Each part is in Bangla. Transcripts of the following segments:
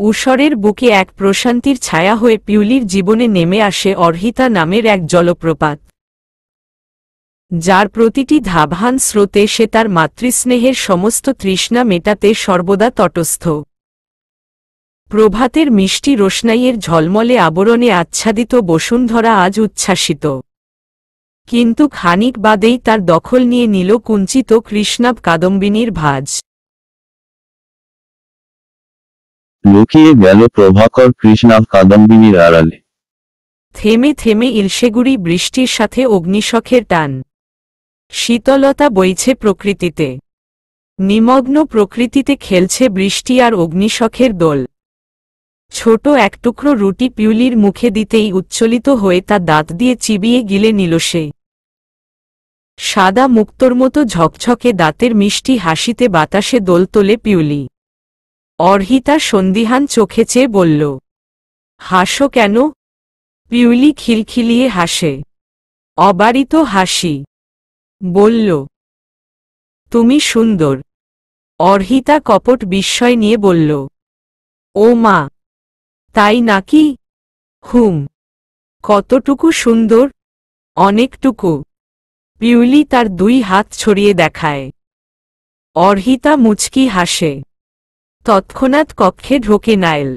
উষরের বুকে এক প্রশান্তির ছায়া হয়ে পিউলির জীবনে নেমে আসে অর্হিতা নামের এক জলপ্রপাত। যার প্রতিটি ধাবহান স্রোতে সে তার মাতৃস্নেহের সমস্ত তৃষ্ণা মেটাতে সর্বদা তটস্থ। প্রভাতের মিষ্টি রোশনাইয়ের ঝলমলে আবরণে আচ্ছাদিত বসুন্ধরা আজ উচ্ছ্বাসিত। কিন্তু খানিক বাদেই তার দখল নিয়ে নিল কুঞ্চিত কৃষ্ণাব কাদম্বিনীর ভাজ। লুকিয়ে গেল প্রভাকর কৃষ্ণাব কাদম্বিনীর আড়ালে। থেমে থেমে ইলশেগুড়ি বৃষ্টির সাথে অগ্নিশখের টান। শীতলতা বইছে প্রকৃতিতে। নিমগ্ন প্রকৃতিতে খেলছে বৃষ্টি আর অগ্নিশখের দোল। ছোট এক টুকরো রুটি পিউলির মুখে দিতেই উচ্চলিত হয়ে তা দাঁত দিয়ে চিবিয়ে গিলে নিল সে। সাদা মুক্তোর মতো ঝকঝকে দাঁতের মিষ্টি হাসিতে বাতাসে দোল তোলে পিউলি। অর্হিতা সন্দিহান চোখে চেয়ে বলল, হাসো কেন? পিউলি খিলখিলিয়ে হাসে, অবারিত হাসি। বলল, তুমি সুন্দর। অর্হিতা কপট বিস্ময় নিয়ে বলল, ও মা, তাই নাকি? হুম, কতটুকু সুন্দর? অনেকটুকু। পিউলি তার দুই হাত ছড়িয়ে দেখায়। অর্হিতা মুচকি হাসে তৎক্ষণাৎ কক্ষে ঢোকে নাইল।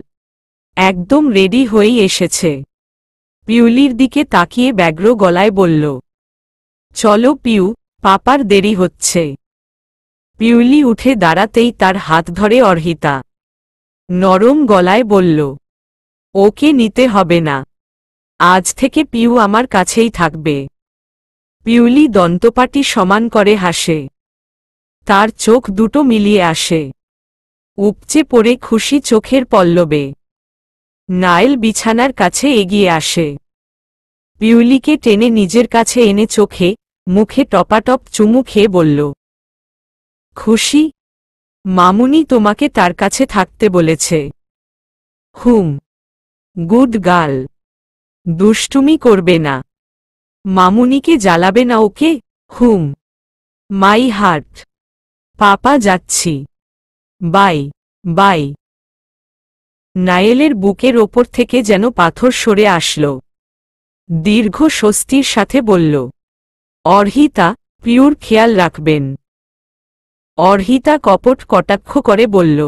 একদম রেডি হয়েই এসেছে। পিউলির দিকে তাকিয়ে ব্যগ্র গলায় বলল, চলো পিউ, পাপার দেরি হচ্ছে পিউলি উঠে দাঁড়াতেই তার হাত ধরে অর্হিতা। নরম গলায় বলল, ওকে নিতে হবে না। আজ থেকে পিউ আমার কাছেই থাকবে পিউলি দন্তপাটি সমান করে হাসে। তার চোখ দুটো মিলিয়ে আসে। উপচে পড়ে খুশি চোখের পল্লবে। নাইল বিছানার কাছে এগিয়ে আসে। পিউলিকে টেনে নিজের কাছে এনে চোখে, মুখে টপাটপ চুমু খেয়ে বলল, খুশি? মামুনি তোমাকে তার কাছে থাকতে বলেছে। হুম, গুড গার্ল। দুষ্টুমি করবে না। মামুনিকে জ্বালাবে না ওকে? হুম, মাই হার্ট। পাপা যাচ্ছি। Bye bye. নায়েলের বুকের ওপর থেকে যেন পাথর সরে আসল। দীর্ঘ স্বস্তির সাথে বলল, অর্হিতা পিউর খেয়াল রাখবেন। অর্হিতা কপট কটাক্ষ করে বলল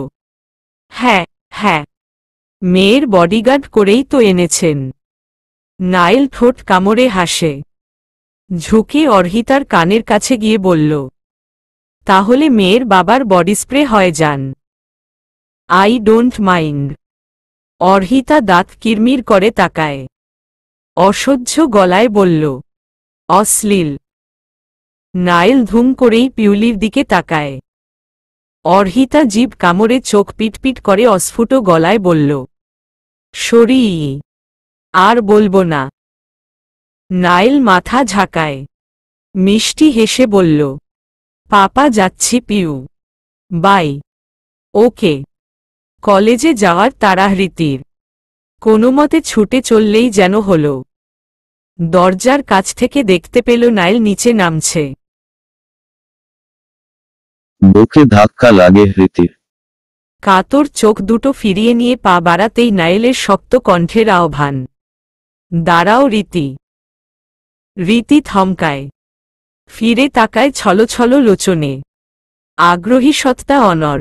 হ্যাঁ হ্যাঁ। মেয়ের বডিগার্ড করেই তো এনেছেন। নাইল ঠোঁট কামড়ে হাসে। ঝুঁকে অর্হিতার কানের কাছে গিয়ে বলল তাহলে মেয়ের বাবার বডি স্প্রে হয়ে যান। I don't mind. অর্হিতা দাঁত কিরমির করে তাকায়। অসহ্য গলায় বলল, অশ্লীল। নাইল ধুম করেই পিউলির দিকে তাকায়। অর্হিতা জীব কামড়ে চোখ পিটপিট করে অস্ফুট গলায় বলল, সরি, আর বলব না। নাইল মাথা ঝাঁকায়। মিষ্টি হেসে বলল পাপা যাচ্ছি পিউ। বাই। ওকে। কলেজে যাওয়ার তারাহৃতির কোনোমতে ছুটে চললেই যেন হল। দরজার কাছ থেকে দেখতে পেল নাইল নিচে নামছে। বুকে ধাক্কা লাগে হৃতির কাতর চোখ দুটো ফিরিয়ে নিয়ে পা বাড়াতেই নাইলের শক্ত কণ্ঠের আহ্বান। দাঁড়াও রীতি। রীতি থমকায়। ফিরে তাকায় ছলছল লোচনে আগ্রহী সত্তা অনর।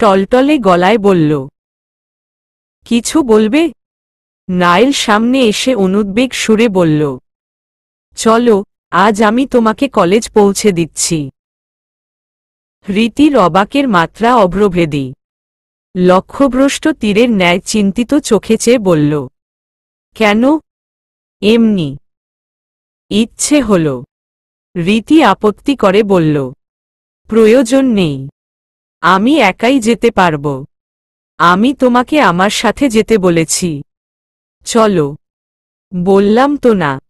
টলটলে গলায় বলল, কিছু বলবে? নাইল সামনে এসে অনুদ্বেগ সুরে বলল, চলো, আজ আমি তোমাকে কলেজ পৌঁছে দিচ্ছি। রীতির অবাকের মাত্রা অভ্রভেদী। লক্ষ্যভ্রষ্ট তীরের ন্যায় চিন্তিত চোখে চেয়ে বলল, কেন? এমনি। ইচ্ছে হল। রীতি আপত্তি করে বলল, প্রয়োজন নেই। আমি একাই যেতে পারব। আমি তোমাকে আমার সাথে যেতে বলেছি। চলো। বললাম তো না।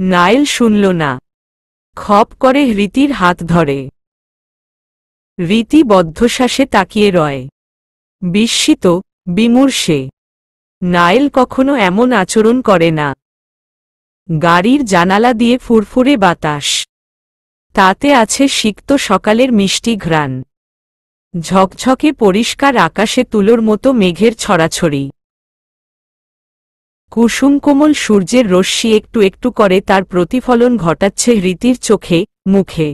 নাইল শুনল না। খপ করে রীতির হাত ধরে। রীতি বদ্ধশ্বাসে তাকিয়ে রয়। বিস্মিত, বিমূর্ষে। নাইল কখনো এমন আচরণ করে না। গাড়ির জানালা দিয়ে ফুরফুরে বাতাস। তাতে আছে সিক্ত সকালের মিষ্টি ঘ্রাণ। ঝকঝকে পরিষ্কার আকাশে তুলোর মতো মেঘের ছড়াছড়ি। কুসুম কোমল সূর্যের রশ্মি একটু একটু করে তার প্রতিফলন ঘটাচ্ছে রীতির চোখে, মুখে।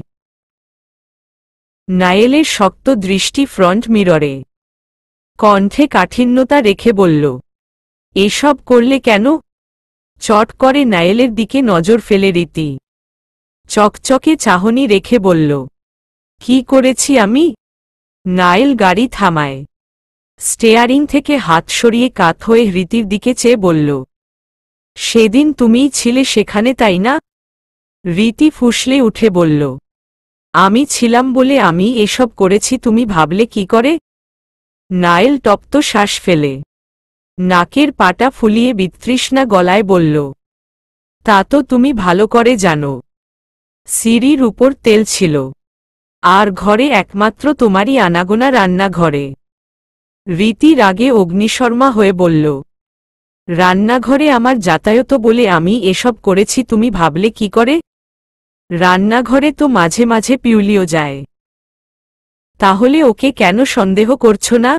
নায়েলের শক্ত দৃষ্টি ফ্রন্ট মিররে। কণ্ঠে কাঠিন্যতা রেখে বলল, এসব করলে কেন? চট করে নায়েলের দিকে নজর ফেলে রীতি। চকচকে চাহনি রেখে বলল, কি করেছি আমি? নাইল গাড়ি থামায়। স্টেয়ারিং থেকে হাত সরিয়ে কাত হয়ে রীতির দিকে চেয়ে বলল, সেদিন তুমিই ছিলে সেখানে, তাই না? রীতি ফুসলে উঠে বলল, আমি ছিলাম বলে আমি এসব করেছি, তুমি ভাবলে কি করে? নায়েল তপ্ত শ্বাস ফেলে, নাকের পাটা ফুলিয়ে বিতৃষ্ণা গলায় বলল, তা তো তুমি ভালো করে জানো। সিঁড়ির উপর তেল ছিল। আর ঘরে একমাত্র তোমারই আনাগোনা রান্নাঘরে। রীতি রাগে অগ্নিশর্মা হয়ে বলল, রান্নাঘরে আমার যাতায়াত বলে আমি এসব করেছি, তুমি ভাবলে কি করে? রান্নাঘরে তো মাঝে মাঝে পিউলিও যায়। তাহলে ওকে কেন সন্দেহ করছ না?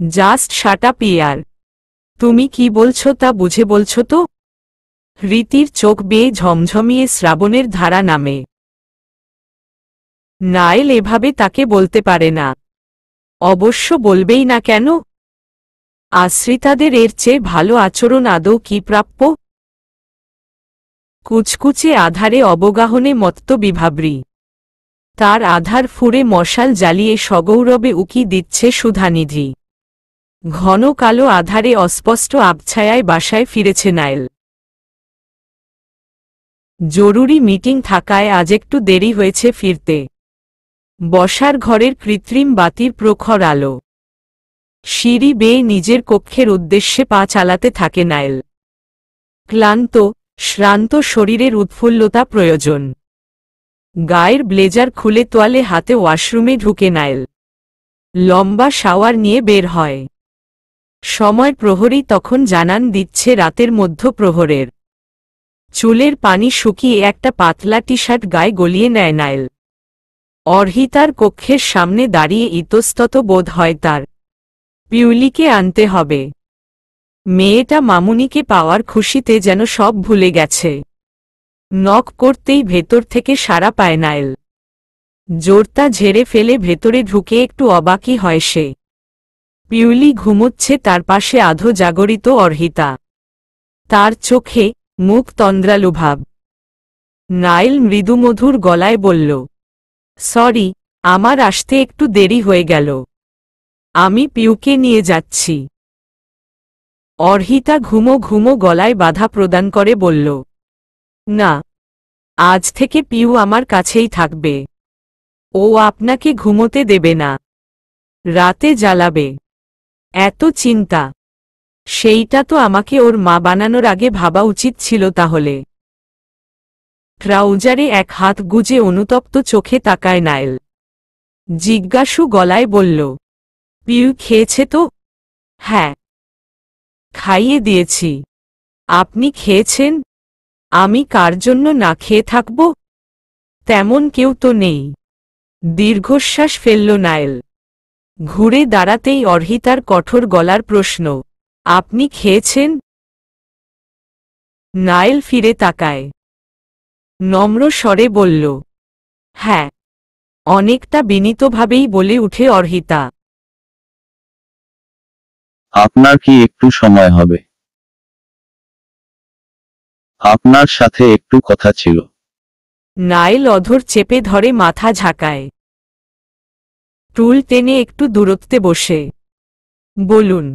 জাস্ট সাটা পিয়ার তুমি কি বলছো তা বুঝে বলছো তো? রীতির চোখ বেয়ে ঝমঝমিয়ে শ্রাবণের ধারা নামে। নায়েল এভাবে তাকে বলতে পারে না। অবশ্য বলবেই না কেন? আশ্রিতাদের এর চেয়ে ভালো আচরণ আদৌ কি প্রাপ্য? কুচকুচে আধারে অবগাহনে মত্ত বিভাব্রী তার আধার ফুরে মশাল জ্বালিয়ে সগৌরবে উকি দিচ্ছে সুধানিধি। ঘন কালো আধারে অস্পষ্ট আবছায়ায় বাসায় ফিরেছে নায়েল। জরুরি মিটিং থাকায় আজ একটু দেরি হয়েছে ফিরতে। বসার ঘরের কৃত্রিম বাতির প্রখর আলো। সিঁড়ি বেয়ে নিজের কক্ষের উদ্দেশ্যে পা চালাতে থাকে নায়েল। ক্লান্ত, শ্রান্ত শরীরের উৎফুল্লতা প্রয়োজন। গায়ের ব্লেজার খুলে তোয়ালে হাতে ওয়াশরুমে ঢুকে নায়েল। লম্বা শাওয়ার নিয়ে বের হয়। সময় প্রহরী তখন জানান দিচ্ছে রাতের মধ্য প্রহরের চুলের পানি শুকিয়ে একটা পাতলা টি শার্ট গায়ে গলিয়ে নেয় নায়েল অর্হিতার কক্ষের সামনে দাঁড়িয়ে ইতস্তত বোধ হয় তার। পিউলিকে আনতে হবে। মেয়েটা মামুনিকে পাওয়ার খুশিতে যেন সব ভুলে গেছে। নক করতেই ভেতর থেকে সারা পায় নায়েল জোরতা ঝেড়ে ফেলে ভেতরে ঢুকে একটু অবাকি হয় সে। পিউলি ঘুমোচ্ছে তার পাশে আধো জাগরিত অর্হিতা। তার চোখে মুখ তন্দ্রালুভাব। নাইল মৃদুমধুর গলায় বলল, সরি, আমার আসতে একটু দেরি হয়ে গেল। আমি পিউকে নিয়ে যাচ্ছি। অর্হিতা ঘুমো ঘুমো গলায় বাধা প্রদান করে বলল, না, আজ থেকে পিউ আমার কাছেই থাকবে। ও আপনাকে ঘুমোতে দেবে না। রাতে জ্বালাবে। এত চিন্তা। সেইটা তো আমাকে ওর মা বানানোর আগে ভাবা উচিত ছিল তাহলে। ট্রাউজারে এক হাত গুজে অনুতপ্ত চোখে তাকায় নাইল। জিজ্ঞাসু গলায় বলল, পিউ খেয়েছে তো? হ্যাঁ। খাইয়ে দিয়েছি। আপনি খেয়েছেন? আমি কার জন্য না খেয়ে থাকব? তেমন কেউ তো নেই। দীর্ঘশ্বাস ফেলল নাইল। ঘুরে দাঁড়াতেই অর্হিতার কঠোর গলার প্রশ্ন আপনি খেয়েছেন? নাইল ফিরে তাকায়। নম্র স্বরে বলল হ্যাঁ অনেকটা বিনীতভাবেই বলে উঠে অর্হিতা। আপনার কি একটু সময় হবে? আপনার সাথে একটু কথা ছিল। নাইল অধর চেপে ধরে মাথা ঝাঁকায়। টুল টেনে একটু দূরত্বে বসে। বলুন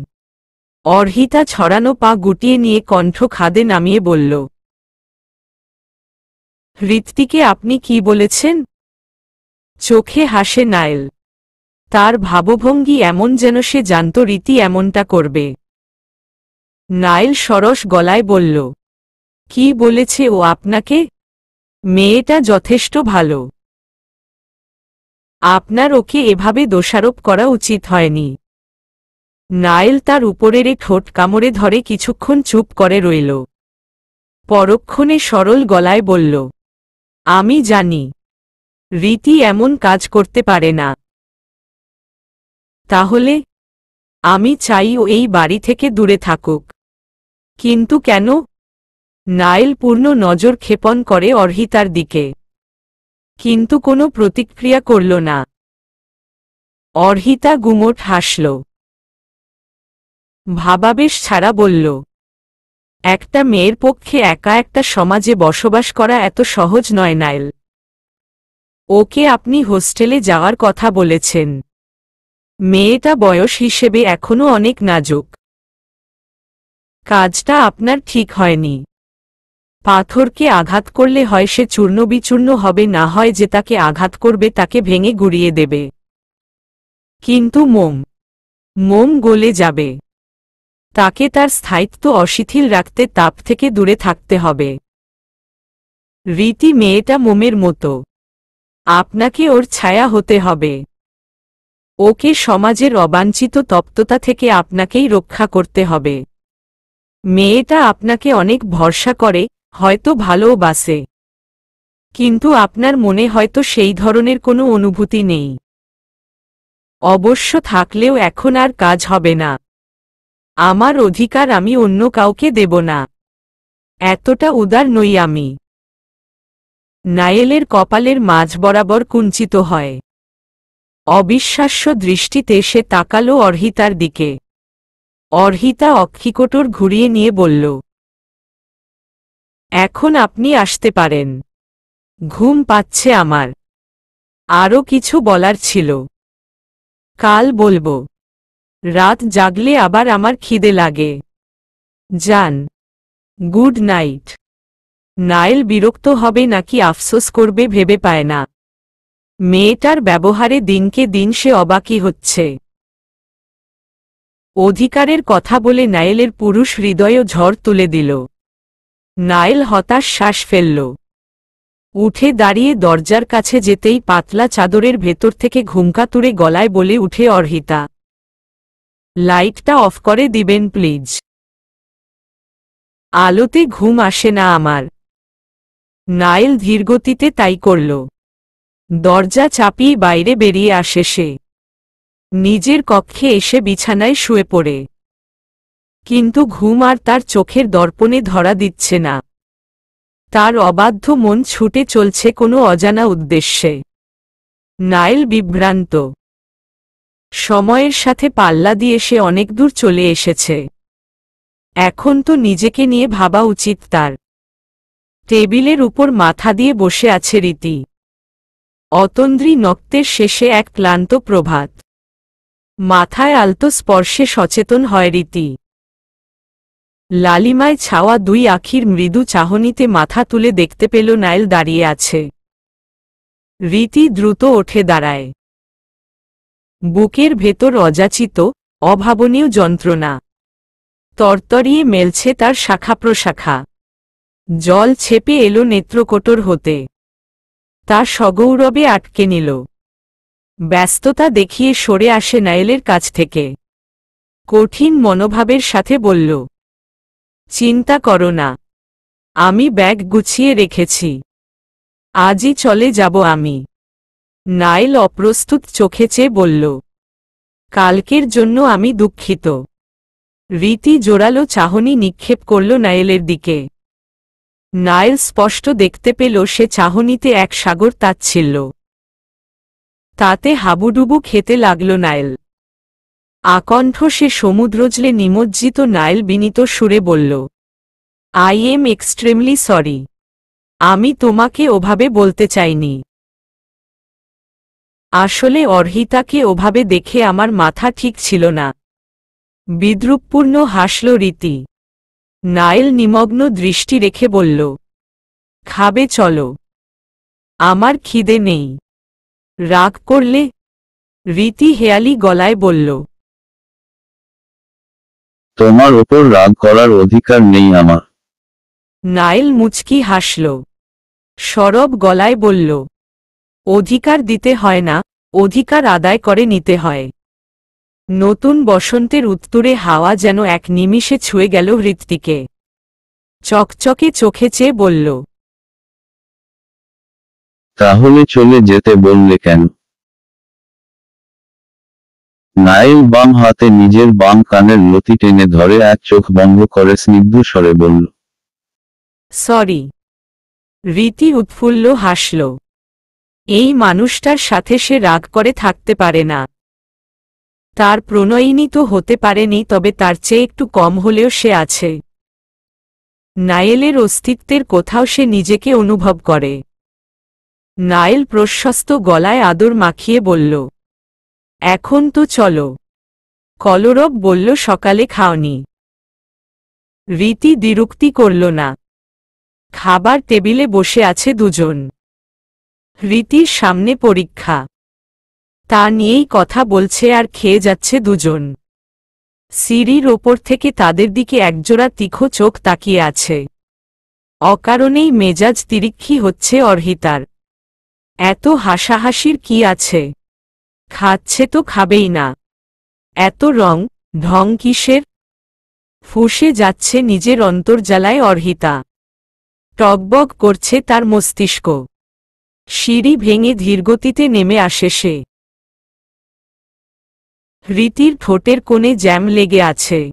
অর্হিতা ছড়ানো পা গুটিয়ে নিয়ে কণ্ঠ খাদে নামিয়ে বলল হৃত্বিকে আপনি কি বলেছেন? চোখে হাসে নাইল। তার ভাবভঙ্গি এমন যেন সে জানত রীতি এমনটা করবে। নাইল সরস গলায় বলল, কি বলেছে ও আপনাকে? মেয়েটা যথেষ্ট ভালো। আপনার ওকে এভাবে দোষারোপ করা উচিত হয়নি। নায়েল তার উপরের ঠোঁট কামড়ে ধরে কিছুক্ষণ চুপ করে রইল। পরক্ষণে সরল গলায় বলল, আমি জানি, রীতি এমন কাজ করতে পারে না। তাহলে, আমি চাই ও এই বাড়ি থেকে দূরে থাকুক। কিন্তু কেন? নাইল পূর্ণ নজর ক্ষেপণ করে অর্হিতার দিকে। কিন্তু কোনো প্রতিক্রিয়া করল না। অর্হিতা গুমোট হাসল। ভাবাবেশ ছাড়া বলল, একটা মেয়ের পক্ষে একা একটা সমাজে বসবাস করা এত সহজ নয়, নাইল। ওকে আপনি হোস্টেলে যাওয়ার কথা বলেছেন। মেয়েটা বয়স হিসেবে এখনও অনেক নাজুক। কাজটা আপনার ঠিক হয়নি। পাথরকে আঘাত করলে হয় সে চূর্ণবিচূর্ণ হবে, না হয় যে তাকে আঘাত করবে, তাকে ভেঙে গুড়িয়ে দেবে। কিন্তু মোম মোম গলে যাবে। তাকে তার স্থায়িত্ব অশিথিল রাখতে তাপ থেকে দূরে থাকতে হবে। রীতি মেয়েটা মোমের মতো। আপনাকে ওর ছায়া হতে হবে। ওকে সমাজের অবাঞ্ছিত তপ্ততা থেকে আপনাকেই রক্ষা করতে হবে। মেয়েটা আপনাকে অনেক ভরসা করে, হয়তো ভালোবাসে কিন্তু আপনার মনে হয়তো সেই ধরনের কোনো অনুভূতি নেই। অবশ্য থাকলেও এখন আর কাজ হবে না। আমার অধিকার আমি অন্য কাউকে দেব না। এতটা উদার নই আমি। নায়েলের কপালের মাঝ বরাবর কুঞ্চিত হয়। অবিশ্বাস্য দৃষ্টিতে সে তাকালো অর্হিতার দিকে। অর্হিতা অক্ষিকোটর ঘুরিয়ে নিয়ে বলল, এখন আপনি আসতে পারেন। ঘুম পাচ্ছে আমার। আরও কিছু বলার ছিল। কাল বলব। রাত জাগলে আবার আমার খিদে লাগে। যান গুড নাইট। নাইল বিরক্ত হবে নাকি আফসোস করবে ভেবে পায় না। মেয়েটার ব্যবহারে দিনকে দিন সে অবাকি হচ্ছে। অধিকারের কথা বলে নাইলের পুরুষ হৃদয়ও ঝড় তুলে দিল। নাইল হতাশ শ্বাস ফেলল। উঠে দাঁড়িয়ে দরজার কাছে যেতেই পাতলা চাদরের ভেতর থেকে ঘুমকা তুড়ে গলায় বলে উঠে অর্হিতা লাইটটা অফ করে দিবেন, প্লিজ। আলোতে ঘুম আসে না আমার। নাইল ধীরগতিতে তাই করল। দরজা চাপিয়ে বাইরে বেরিয়ে আসে সে। নিজের কক্ষে এসে বিছানায় শুয়ে পড়ে। কিন্তু ঘুম আর তার চোখের দর্পণে ধরা দিচ্ছে না। তার অবাধ্য মন ছুটে চলছে কোনো অজানা উদ্দেশ্যে। নাইল বিভ্রান্ত। সময়ের সাথে পাল্লা দিয়ে সে অনেক দূর চলে এসেছে। এখন তো নিজেকে নিয়ে ভাবা উচিত তার। টেবিলের উপর মাথা দিয়ে বসে আছে রীতি। অতন্দ্রী নক্তের শেষে এক ক্লান্ত প্রভাত। মাথায় আলতো স্পর্শে সচেতন হয় রীতি। লালিমায় ছাওয়া দুই আখির মৃদু চাহনিতে মাথা তুলে দেখতে পেল নাইল দাঁড়িয়ে আছে। রীতি দ্রুত ওঠে দাঁড়ায়। বুকের ভেতর অযাচিত, অভাবনীয় যন্ত্রণা। তরতরিয়ে মেলছে তার শাখা প্রশাখা জল ছেপে এলো নেত্রকোটর হতে। তা সগৌরবে আটকে নিল। ব্যস্ততা দেখিয়ে সরে আসে নাইলের কাছ থেকে। কঠিন মনোভাবের সাথে বলল, চিন্তা করো না। আমি ব্যাগ গুছিয়ে রেখেছি। আজই চলে যাব আমি। নাইল অপ্রস্তুত চোখে চেয়ে বলল, কালকের জন্য আমি দুঃখিত। রীতি জোরালো চাহনি নিক্ষেপ করল নাইলের দিকে। নাইল স্পষ্ট দেখতে পেল সে চাহনিতে এক সাগর তাচ্ছিল্য। তাতে হাবুডুবু খেতে লাগল নাইল। আকণ্ঠ সে সমুদ্রজলে নিমজ্জিত নাইল বিনীত সুরে বলল, আই এম এক্সট্রিমলি সরি। আমি তোমাকে ওভাবে বলতে চাইনি। আসলে অর্হিতাকে ওভাবে দেখে আমার মাথা ঠিক ছিল না। বিদ্রুপপূর্ণ হাসল রীতি। নাইল নিমগ্ন দৃষ্টি রেখে বলল খাবে চলো। আমার খিদে নেই। রাগ করলে? রীতি হেয়ালি গলায় বলল তোমার ওপর রাগ করার অধিকার নেই আমার। নাইল মুচকি হাসল। সরব গলায় বলল অধিকার দিতে হয় না অধিকার আদায় করে নিতে হয়। নতুন বসন্তের উত্তুরে হাওয়া যেন এক নিমিষে ছুঁয়ে গেল হৃত্তিকে চকচকে চোখে চেয়ে বলল তাহলে চলে যেতে বললে কেন? নাইল বাম হাতে নিজের বাম কানের লতি টেনে ধরে এক চোখ বন্ধ করে স্নিগ্ধ স্বরে বলল সরি। রীতি উৎফুল্ল হাসল। এই মানুষটার সাথে সে রাগ করে থাকতে পারে না। তার প্রণয়িনী তো হতে পারেনি, তবে তার চেয়ে একটু কম হলেও সে আছে। নায়েলের অস্তিত্বের কোথাও সে নিজেকে অনুভব করে। নায়েল প্রশস্ত গলায় আদর মাখিয়ে বলল, এখন তো চলো। কলরব বলল, সকালে খাওনি। রীতি দ্বিরুক্তি করল না। খাবার টেবিলে বসে আছে দুজন। রীতির সামনে পরীক্ষা। তা নিয়েই কথা বলছে আর খেয়ে যাচ্ছে দুজন। সিঁড়ির ওপর থেকে তাদের দিকে একজোড়া তীক্ষ্ণ চোখ তাকিয়ে আছে। অকারণেই মেজাজ তিরিক্ষি হচ্ছে অর্হিতার। এত হাসাহাসির কি আছে? খাচ্ছে তো খাবেই না। এত রং, ঢং কিসের? ফুসে যাচ্ছে নিজের অন্তর্জালায় অর্হিতা। টকবক করছে তার মস্তিষ্ক। সিঁড়ি ভেঙে ধীরগতিতে নেমে আসে সে। রীতির ঠোঁটের কোণে জ্যাম লেগে আছে।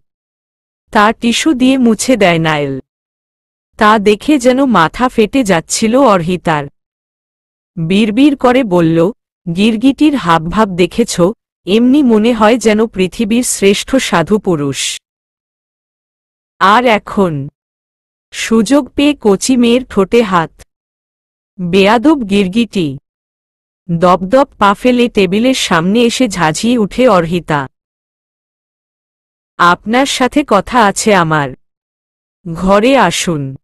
তা টিস্যু দিয়ে মুছে দেয় নায়েল তা দেখে যেন মাথা ফেটে যাচ্ছিল অর্হিতার। বিড়বিড় করে বলল, গিরগিটির হাবভাব দেখেছ, এমনি মনে হয় যেন পৃথিবীর শ্রেষ্ঠ সাধু পুরুষ। আর এখন? সুযোগ পেয়ে কচি মেয়ের ঠোঁটে হাত বেয়াদব গিরগিটি। দপদপ পা ফেলে টেবিলের সামনে এসে ঝাঁঝিয়ে উঠে অর্হিতা। আপনার সাথে কথা আছে আমার। ঘরে আসুন।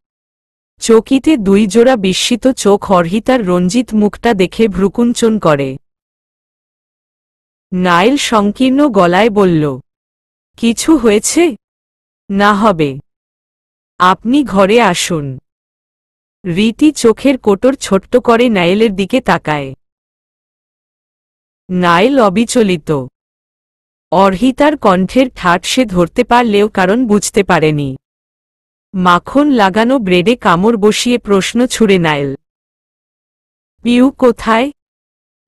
চকিতে দুই জোড়া বিস্মিত চোখ অর্হিতার রঞ্জিত মুখটা দেখে ভ্রুকুঞ্চন করে। নাইল সংকীর্ণ গলায় বলল, কিছু হয়েছে? না হবে। আপনি ঘরে আসুন। রীতি চোখের কোটর ছোট্ট করে নাইলের দিকে তাকায়। নাইল অবিচলিত। অর্হিতার কণ্ঠের ঠাট সে ধরতে পারলেও কারণ বুঝতে পারেনি। মাখন লাগানো ব্রেডে কামড় বসিয়ে প্রশ্ন ছুড়ে নাইল। পিউ কোথায়?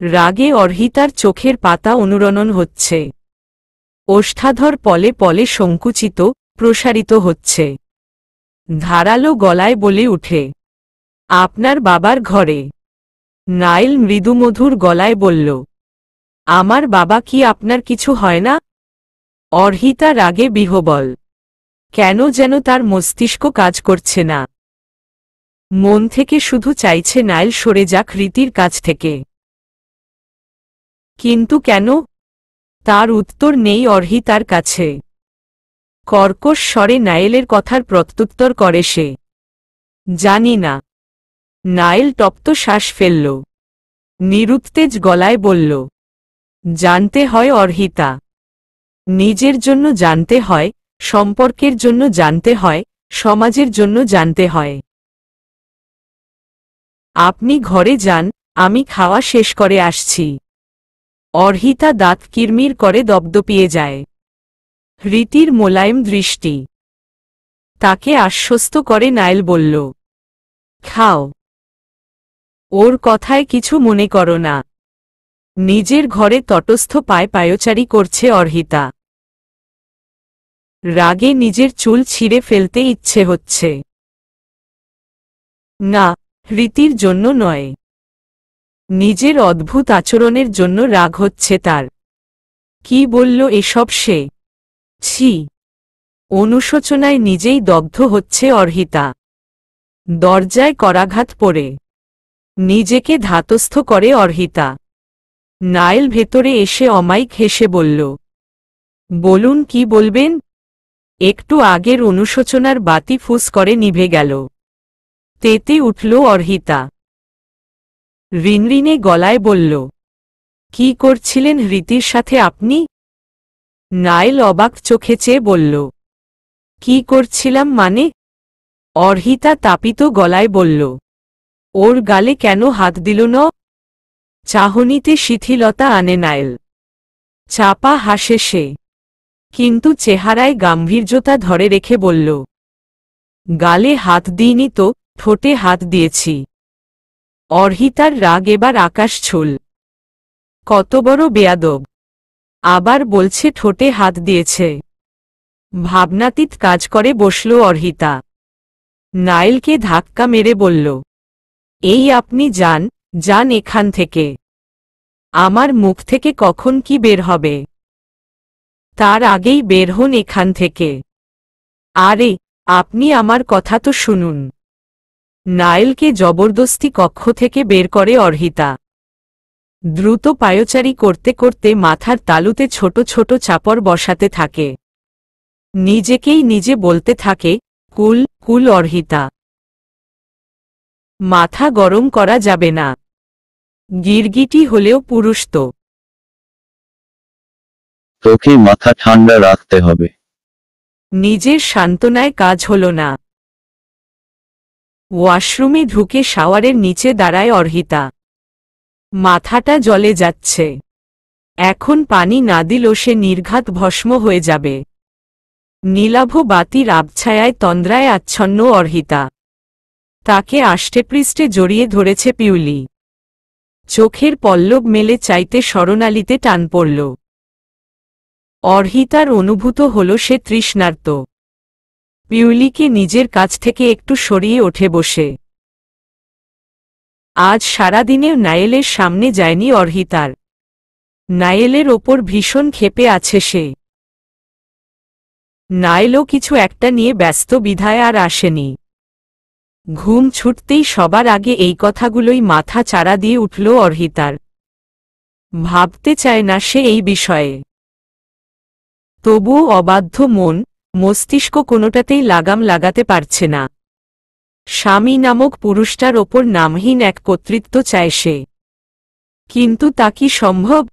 রাগে অর্হিতার চোখের পাতা অনুরণন হচ্ছে। ওষ্ঠাধর পলে পলে সংকুচিত, প্রসারিত হচ্ছে। ধারালো গলায় বলে উঠে। আপনার বাবার ঘরে। নাইল মৃদুমধুর গলায় বলল, আমার বাবা কি আপনার কিছু হয় না? অর্হিতা রাগে বিহবল, কেন যেন তার মস্তিষ্ক কাজ করছে না? মন থেকে শুধু চাইছে নাইল সরে যাক রীতির কাছ থেকে। কিন্তু কেন? তার উত্তর নেই অর্হিতার কাছে। কর্কশ স্বরে নাইলের কথার প্রত্যুত্তর করে সে, জানি না। নাইল তপ্ত শ্বাস ফেলল। নিরুত্তেজ গলায় বলল, জানতে হয় অর্হিতা। নিজের জন্য জানতে হয়, সম্পর্কের জন্য জানতে হয়, সমাজের জন্য জানতে হয়। আপনি ঘরে যান, আমি খাওয়া শেষ করে আসছি। অর্হিতা দাঁত কিরমির করে দপদপিয়ে যায়। রীতির মোলায়েম দৃষ্টি। তাকে আশ্বস্ত করে নাইল বলল, খাও। ওর কথায় কিছু মনে করো না। নিজের ঘরে তটস্থ পায় পায়োচারি করছে অর্হিতা। রাগে নিজের চুল ছিঁড়ে ফেলতে ইচ্ছে হচ্ছে। না, রীতির জন্য নয়। নিজের অদ্ভুত আচরণের জন্য রাগ হচ্ছে তার। কি বলল এসব সে? ছি। অনুশোচনায় নিজেই দগ্ধ হচ্ছে অর্হিতা। দরজায় করাঘাত পড়ে। নিজেকে ধাতস্থ করে অর্হিতা। নাইল ভেতরে এসে অমাইক হেসে বলল, বলুন কি বলবেন? একটু আগের অনুশোচনার বাতি ফুস করে নিভে গেল। তেতে উঠল অর্হিতা। রিনরিনে গলায় বলল, কি করছিলেন রীতির সাথে আপনি? নাইল অবাক চোখে চেয়ে বলল, কি করছিলাম মানে? অর্হিতা তাপিত গলায় বলল ওর গালে কেন হাত দিল ন? চাহনিতে শিথিলতা আনে নাইল। চাপা হাসে সে। কিন্তু চেহারায় গাম্ভীর্যতা ধরে রেখে বলল, গালে হাত দিইনি তো, ঠোঁটে হাত দিয়েছি। অর্হিতার রাগ এবার আকাশ ছুল। কত বড় বেয়াদব। আবার বলছে ঠোঁটে হাত দিয়েছে। ভাবনাতীত কাজ করে বসল অর্হিতা। নাইলকে ধাক্কা মেরে বলল এই আপনি যান যান এখান থেকে। আমার মুখ থেকে কখন কি বের হবে? তার আগেই বের হন এখান থেকে। আরে, আপনি আমার কথা তো শুনুন। নাইলকে জবরদস্তি কক্ষ থেকে বের করে অর্হিতা। দ্রুত পায়চারি করতে করতে মাথার তালুতে ছোট ছোট চাপড় বসাতে থাকে। নিজেকেই নিজে বলতে থাকে, কুল কুল অর্হিতা। মাথা গরম করা যাবে না। গিরগিটি হলেও পুরুষ তো। তোকে মাথা ঠান্ডা রাখতে হবে। নিজের সান্ত্বনায় কাজ হল না। ওয়াশরুমে ঢুকে শাওয়ারের নিচে দাঁড়ায় অর্হিতা। মাথাটা জলে যাচ্ছে। এখন পানি না দিল সে নির্ঘাত ভস্ম হয়ে যাবে। নীলাভ বাতির আবছায়ায় তন্দ্রায় আচ্ছন্ন অর্হিতা। তাকে আষ্টেপৃষ্ঠে জড়িয়ে ধরেছে পিউলি। চোখের পল্লব মেলে চাইতে স্মরণালিতে টান পড়ল। অর্হিতার অনুভূত হল সে তৃষ্ণার্ত। পিউলিকে নিজের কাছ থেকে একটু সরিয়ে ওঠে বসে। আজ সারাদিনেও নায়েলের সামনে যায়নি অর্হিতার। নায়েলের ওপর ভীষণ ক্ষেপে আছে সে। নায়েলও কিছু একটা নিয়ে ব্যস্ত বিধায় আর আসেনি। ঘুম ছুটতেই সবার আগে এই কথাগুলোই মাথা চারা দিয়ে উঠল অর্হিতার। ভাবতে চায় না সে এই বিষয়ে। তবুও অবাধ্য মন, মস্তিষ্ক কোনোটাতেই লাগাম লাগাতে পারছে না। স্বামী নামক পুরুষটার ওপর নামহীন এক কর্তৃত্ব চায় সে। কিন্তু তা কি সম্ভব?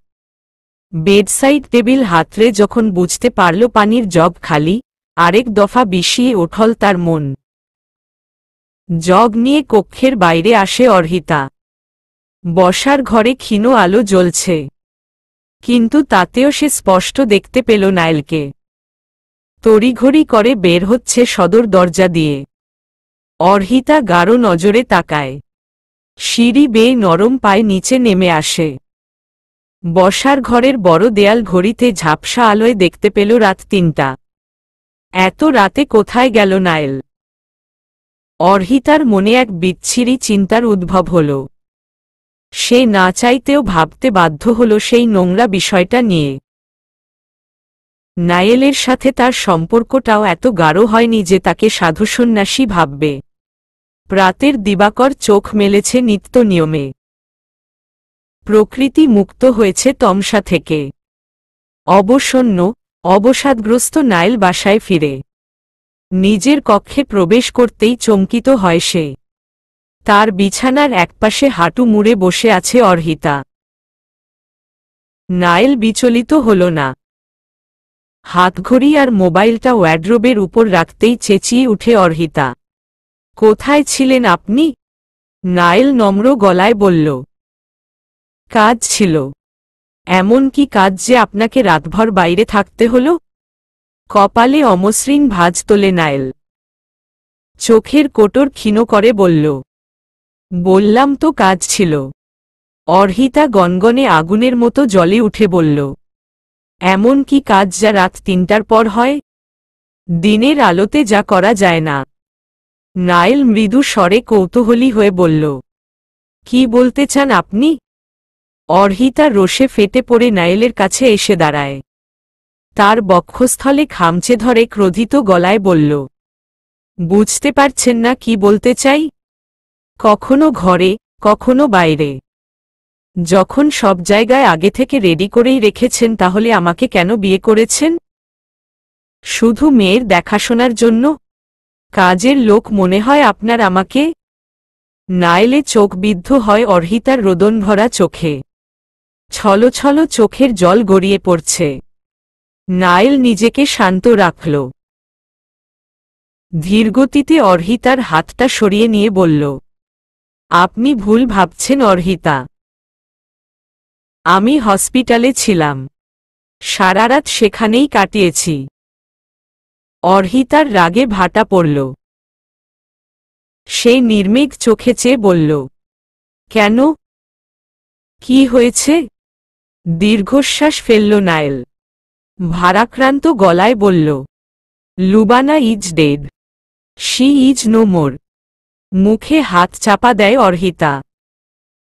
বেডসাইড টেবিল হাতরে যখন বুঝতে পারল পানির জগ খালি, আরেক দফা বিষিয়ে ওঠল তার মন। জগ নিয়ে কক্ষের বাইরে আসে অর্হিতা। বসার ঘরে ক্ষীণ আলো জ্বলছে। কিন্তু তাতেও সে স্পষ্ট দেখতে পেল নাইলকে। তড়িঘড়ি করে বের হচ্ছে সদর দরজা দিয়ে। অর্হিতা গাঢ় নজরে তাকায়। সিঁড়ি বেয়ে নরম পায়ে নিচে নেমে আসে। বসার ঘরের বড় দেয়াল ঘড়িতে ঝাপসা আলোয় দেখতে পেল রাত তিনটা। এত রাতে কোথায় গেল নায়েল অর্হিতার মনে এক বিচ্ছিরি চিন্তার উদ্ভব হল। সে না চাইতেও ভাবতে বাধ্য হল সেই নোংরা বিষয়টা নিয়ে। নায়েলের সাথে তার সম্পর্কটাও এত গাঢ় হয়নি যে তাকে সাধুসন্ন্যাসী ভাববে। প্রাতের দিবাকর চোখ মেলেছে নিত্য নিয়মে। প্রকৃতি মুক্ত হয়েছে তমসা থেকে। অবসন্ন, অবসাদগ্রস্ত নাইল বাসায় ফিরে। নিজের কক্ষে প্রবেশ করতেই চমকিত হয় সে। তার বিছানার একপাশে হাঁটু মুড়ে বসে আছে অর্হিতা। নাইল বিচলিত হল না। হাতঘড়ি আর মোবাইলটা ওয়াড্রোবের উপর রাখতেই চেঁচিয়ে উঠে অর্হিতা। কোথায় ছিলেন আপনি? নাইল নম্র গলায় বলল। কাজ ছিল। এমন কি কাজ যে আপনাকে রাতভর বাইরে থাকতে হল? কপালে অমসৃণ ভাজ তোলে নাইল। চোখের কোটর ক্ষীণ করে বলল, বললাম তো কাজ ছিল। অর্হিতা গনগনে আগুনের মতো জলে উঠে বলল, এমন কি কাজ যা রাত তিনটার পর হয়? দিনের আলোতে যা করা যায় না। নাইল মৃদু স্বরে কৌতূহলী হয়ে বলল, কি বলতে চান আপনি? অর্হিতা রোষে ফেটে পড়ে নাইলের কাছে এসে দাঁড়ায়। তার বক্ষস্থলে খামচে ধরে ক্রোধিত গলায় বলল, বুঝতে পারছেন না কি বলতে চাই? কখনো ঘরে, কখনো বাইরে। যখন সব জায়গায় আগে থেকে রেডি করেই রেখেছেন তাহলে আমাকে কেন বিয়ে করেছেন? শুধু মেয়ের দেখাশোনার জন্য? কাজের লোক মনে হয় আপনার আমাকে? নাইলে চোখ বিদ্ধ হয় অর্হিতার রোদন ভরা চোখে। ছলো ছলো চোখের জল গড়িয়ে পড়ছে। নাইল নিজেকে শান্ত রাখল। ধীরগতিতে অর্হিতার হাতটা সরিয়ে নিয়ে বলল, আপনি ভুল ভাবছেন অর্হিতা। আমি হসপিটালে ছিলাম। সারারাত সেখানেই কাটিয়েছি। অর্হিতার রাগে ভাটা পড়ল। সে নির্মেঘ চোখে চেয়ে বলল, কেন? কি হয়েছে? দীর্ঘশ্বাস ফেলল নায়েল ভারাক্রান্ত গলায় বলল, Lubana is dead. She is no more. মুখে হাত চাপা দেয় অর্হিতা।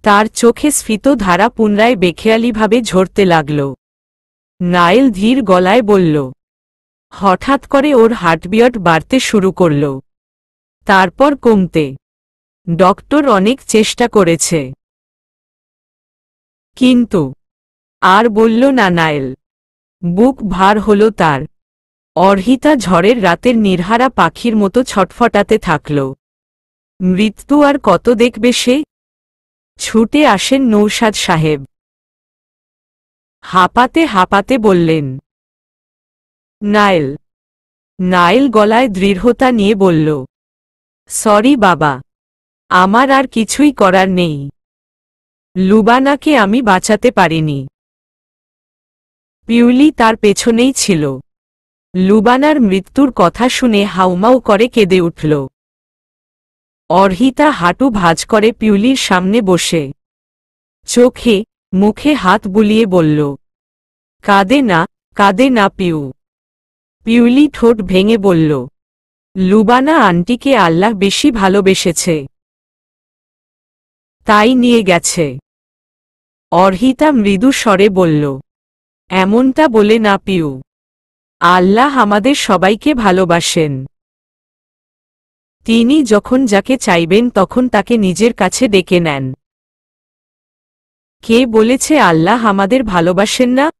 তার চোখে স্ফীত ধারা পুনরায় বেখেয়ালিভাবে ঝরতে লাগল। নায়েল ধীর গলায় বলল, হঠাৎ করে ওর হার্টবিয়ট বাড়তে শুরু করল। তারপর কমতে, ডক্টর অনেক চেষ্টা করেছে। কিন্তু, আর বলল না নায়েল বুক ভার হল তার। অর্হিতা ঝড়ের রাতের নির্হারা পাখির মতো ছটফটাতে থাকল। মৃত্যু আর কত দেখবে সে? ছুটে আসেন নৌসাদ সাহেব। হাঁপাতে হাঁপাতে বললেন নায়েল নায়েল গলায় দৃঢ়তা নিয়ে বলল, সরি বাবা, আমার আর কিছুই করার নেই। লুবানাকে আমি বাঁচাতে পারিনি। পিউলি তার পেছনেই ছিল। লুবানার মৃত্যুর কথা শুনে হাউমাউ করে কেঁদে উঠল। অর্হিতা হাঁটু ভাঁজ করে পিউলির সামনে বসে। চোখে, মুখে হাত বুলিয়ে বলল, কাঁদে না কাঁদে না পিউ। পিউলি ঠোঁট ভেঙে বলল, লুবানা আন্টিকে আল্লাহ বেশি ভালোবেসেছে। তাই নিয়ে গেছে। অর্হিতা মৃদু স্বরে বলল এমনটা বলে না পিউ। আল্লাহ আমাদের সবাইকে ভালোবাসেন। তিনি যখন যাকে চাইবেন তখন তাকে নিজের কাছে ডেকে নেন। কে বলেছে আল্লাহ আমাদের ভালোবাসেন না?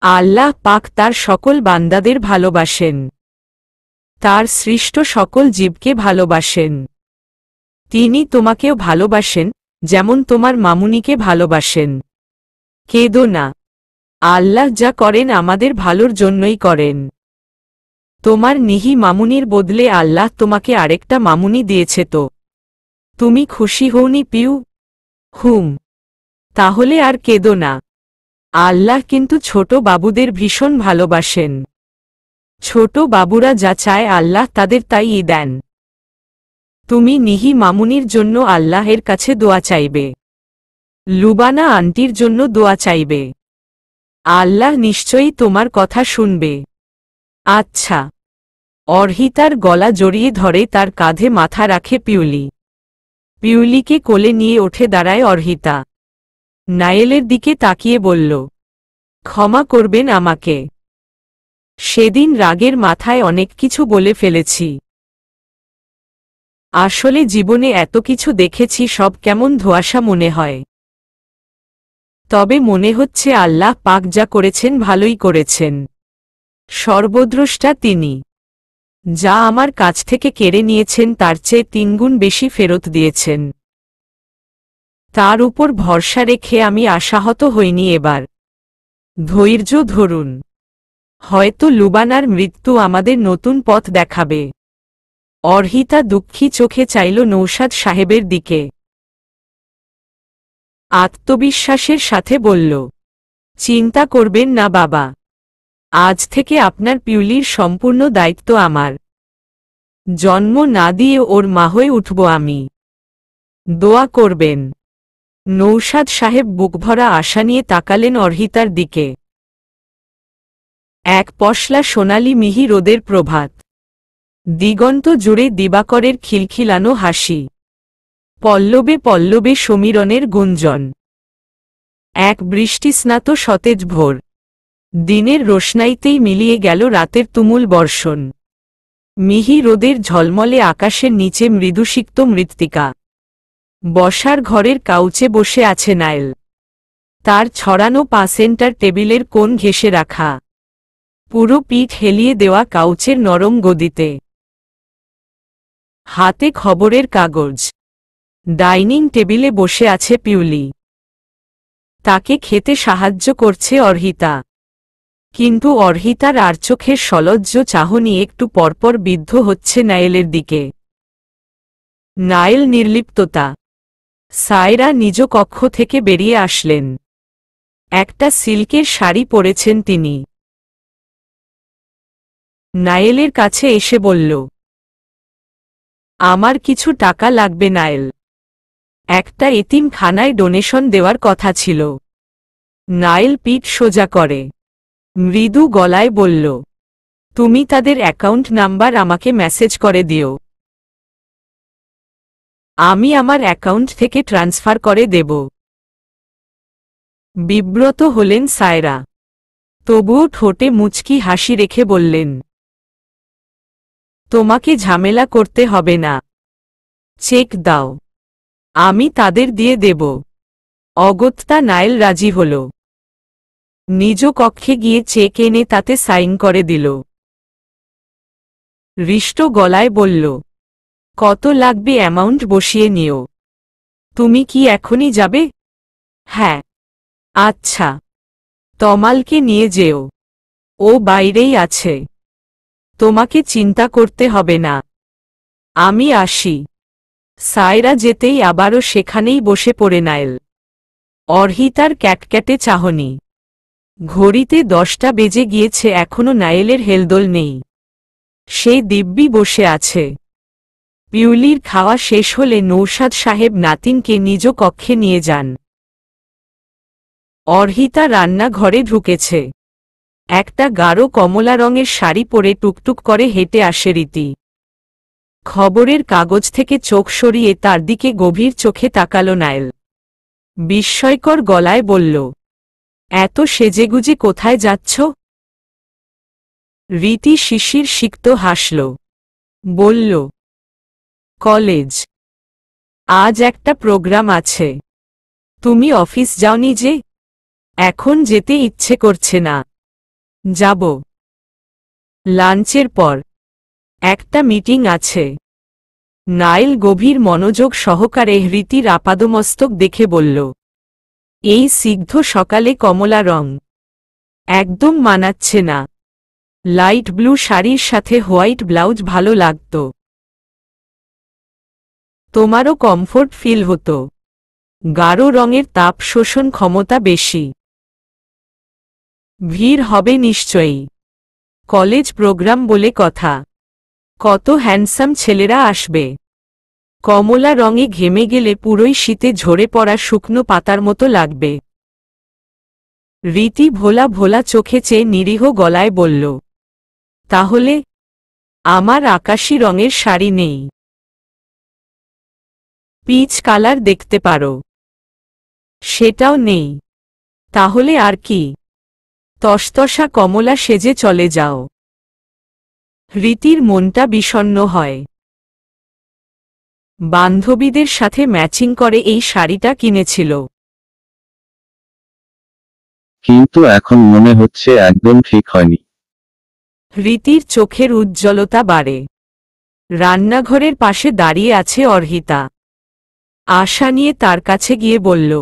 আল্লাহ পাক তার সকল বান্দাদের ভালোবাসেন। তার সৃষ্ট সকল জীবকে ভালোবাসেন। তিনি তোমাকেও ভালোবাসেন, যেমন তোমার মামুনিকে ভালোবাসেন। কেদো না। আল্লাহ যা করেন আমাদের ভালোর জন্যই করেন। তোমার নিহি মামুনির বদলে আল্লাহ তোমাকে আরেকটা মামুনি দিয়েছে তো। তুমি খুশি হওনি পিউ। হুম। তাহলে আর কেদো না। আল্লাহ কিন্তু ছোট বাবুদের ভীষণ ভালোবাসেন। ছোট বাবুরা যা চায় আল্লাহ তাদের তাই দেন। তুমি নিহি মামুনির জন্য আল্লাহের কাছে দোয়া চাইবে। লুবানা আন্টির জন্য দোয়া চাইবে। আল্লাহ নিশ্চয়ই তোমার কথা শুনবে। আচ্ছা। অর্হিতার গলা জড়িয়ে ধরে তার কাঁধে মাথা রাখে পিউলি। পিউলিকে কোলে নিয়ে ওঠে দাঁড়ায় অর্হিতা। নায়েলের দিকে তাকিয়ে বলল, ক্ষমা করবেন আমাকে। সেদিন রাগের মাথায় অনেক কিছু বলে ফেলেছি। আসলে জীবনে এত কিছু দেখেছি সব কেমন ধোয়াশা মনে হয়। তবে মনে হচ্ছে আল্লাহ পাক যা করেছেন ভালোই করেছেন। সর্বদ্রষ্টা তিনি। যা আমার কাছ থেকে কেড়ে নিয়েছেন তার চেয়ে তিনগুণ বেশি ফেরত দিয়েছেন। তার উপর ভরসা রেখে আমি আশাহত হইনি এবার। ধৈর্য ধরুন। হয়তো লুবানার মৃত্যু আমাদের নতুন পথ দেখাবে। অর্হিতা দুঃখী চোখে চাইল নৌসাদ সাহেবের দিকে। আত্মবিশ্বাসের সাথে বলল, চিন্তা করবেন না বাবা। আজ থেকে আপনার পিউলির সম্পূর্ণ দায়িত্ব আমার। জন্ম না দিয়ে ওর মা হয়ে উঠব আমি। দোয়া করবেন। নৌসাদ সাহেব বুকভরা আশা নিয়ে তাকালেন অর্হিতার দিকে। এক পশলা সোনালি মিহি রোদের প্রভাত। দিগন্ত জুড়ে দিবাকরের খিলখিলানো হাসি। পল্লবে পল্লবে সমীরণের গুঞ্জন। এক বৃষ্টিস্নাত সতেজ ভোর। দিনের রোশনাইতেই মিলিয়ে গেল রাতের তুমুল বর্ষণ। মিহি রোদের ঝলমলে আকাশের নিচে মৃদুসিক্ত মৃত্তিকা। বসার ঘরের কাউচে বসে আছে নায়েল তার ছড়ানো পা সেন্টার টেবিলের কোণ ঘেসে রাখা। পুরো পিঠ হেলিয়ে দেওয়া কাউচের নরম গদিতে। হাতে খবরের কাগজ। ডাইনিং টেবিলে বসে আছে পিউলি। তাকে খেতে সাহায্য করছে অর্হিতা। কিন্তু অর্হিতার আর চোখের সলজ্জ চাহনি একটু পরপর বিদ্ধ হচ্ছে নায়েলের দিকে। নায়েল নির্লিপ্ততা। সায়রা নিজ কক্ষ থেকে বেরিয়ে আসলেন। একটা সিল্কের শাড়ি পরেছেন তিনি। নায়েলের কাছে এসে বলল, আমার কিছু টাকা লাগবে নায়েল। একটা এতিম খানায় ডোনেশন দেওয়ার কথা ছিল। নাইল পিঠ সোজা করে। মৃদু গলায় বলল, তুমি তাদের অ্যাকাউন্ট নাম্বার আমাকে মেসেজ করে দিও। আমি আমার অ্যাকাউন্ট থেকে ট্রান্সফার করে দেব। বিব্রত হলেন সায়রা। তবুও ঠোঁটে মুচকি হাসি রেখে বললেন, তোমাকে ঝামেলা করতে হবে না। চেক দাও। আমি তাদের দিয়ে দেব। অগত্যা নাইল রাজি হল। নিজ কক্ষে গিয়ে চেক এনে তাতে সাইন করে দিল। হৃষ্ট গলায় বলল, কত লাগবে অ্যামাউন্ট বসিয়ে নিও। তুমি কি এখনই যাবে? হ্যাঁ। আচ্ছা। তমালকে নিয়ে যেও। ও বাইরেই আছে। তোমাকে চিন্তা করতে হবে না। আমি আসি। সায়রা যেতেই আবারও সেখানেই বসে পড়ে নাইল। অর্হিতার ক্যাটক্যাটে চাহনি। ঘড়িতে দশটা বেজে গিয়েছে, এখনও নায়েলের হেলদোল নেই। সে দিব্যি বসে আছে। পিউলির খাওয়া শেষ হলে নৌসাদ সাহেব নাতিনকে নিজ কক্ষে নিয়ে যান। অর্হিতা রান্নাঘরে ঢুকেছে। একটা গাঢ় কমলা রঙের শাড়ি পরে টুকটুক করে হেঁটে আসে রীতি। খবরের কাগজ থেকে চোখ সরিয়ে তার দিকে গভীর চোখে তাকাল নায়েল। বিস্ময়কর গলায় বলল, এত সেজেগুজে কোথায় যাচ্ছ? রীতি শিশির সিক্ত হাসল, বলল, কলেজ, আজ একটা প্রোগ্রাম আছে। তুমি অফিস যাওনি যে? এখন যেতে ইচ্ছে করছে না। যাব। লাঞ্চের পর একটা মিটিং আছে। নাইল গভীর মনোযোগ সহকারে হৃতির আপাদমস্তক দেখে বলল, এই সিগ্ধ সকালে কমলা রং। একদম মানাচ্ছে না। লাইট ব্লু শাড়ির সাথে হোয়াইট ব্লাউজ ভালো লাগত। তোমারও কমফোর্ট ফিল হতো। গাঢ় রঙের তাপ শোষণ ক্ষমতা বেশি। ভিড় হবে নিশ্চয়ই। কলেজ প্রোগ্রাম বলে কথা। কত হ্যান্ডসাম ছেলেরা আসবে। কমলা রঙে ঘেমে গেলে পুরোই শীতে ঝরে পড়া শুকনো পাতার মতো লাগবে। রীতি ভোলা ভোলা চোখে চেয়ে নিরীহ গলায় বলল, তাহলে আমার আকাশি রঙের শাড়ি নেই। পিচ কালার দেখতে পারো। সেটাও নেই। তাহলে আর কি? তসতসা কমলা সেজে চলে যাও। রীতির মনটা বিষণ্ন হয়। বান্ধবীদের সাথে ম্যাচিং করে এই শাড়িটা কিনেছিল। কিন্তু এখন মনে হচ্ছে একদম ঠিক হয়নি। রীতির চোখের উজ্জ্বলতা বাড়ে। রান্নাঘরের পাশে দাঁড়িয়ে আছে অর্হিতা। আশা নিয়ে তার কাছে গিয়ে বলল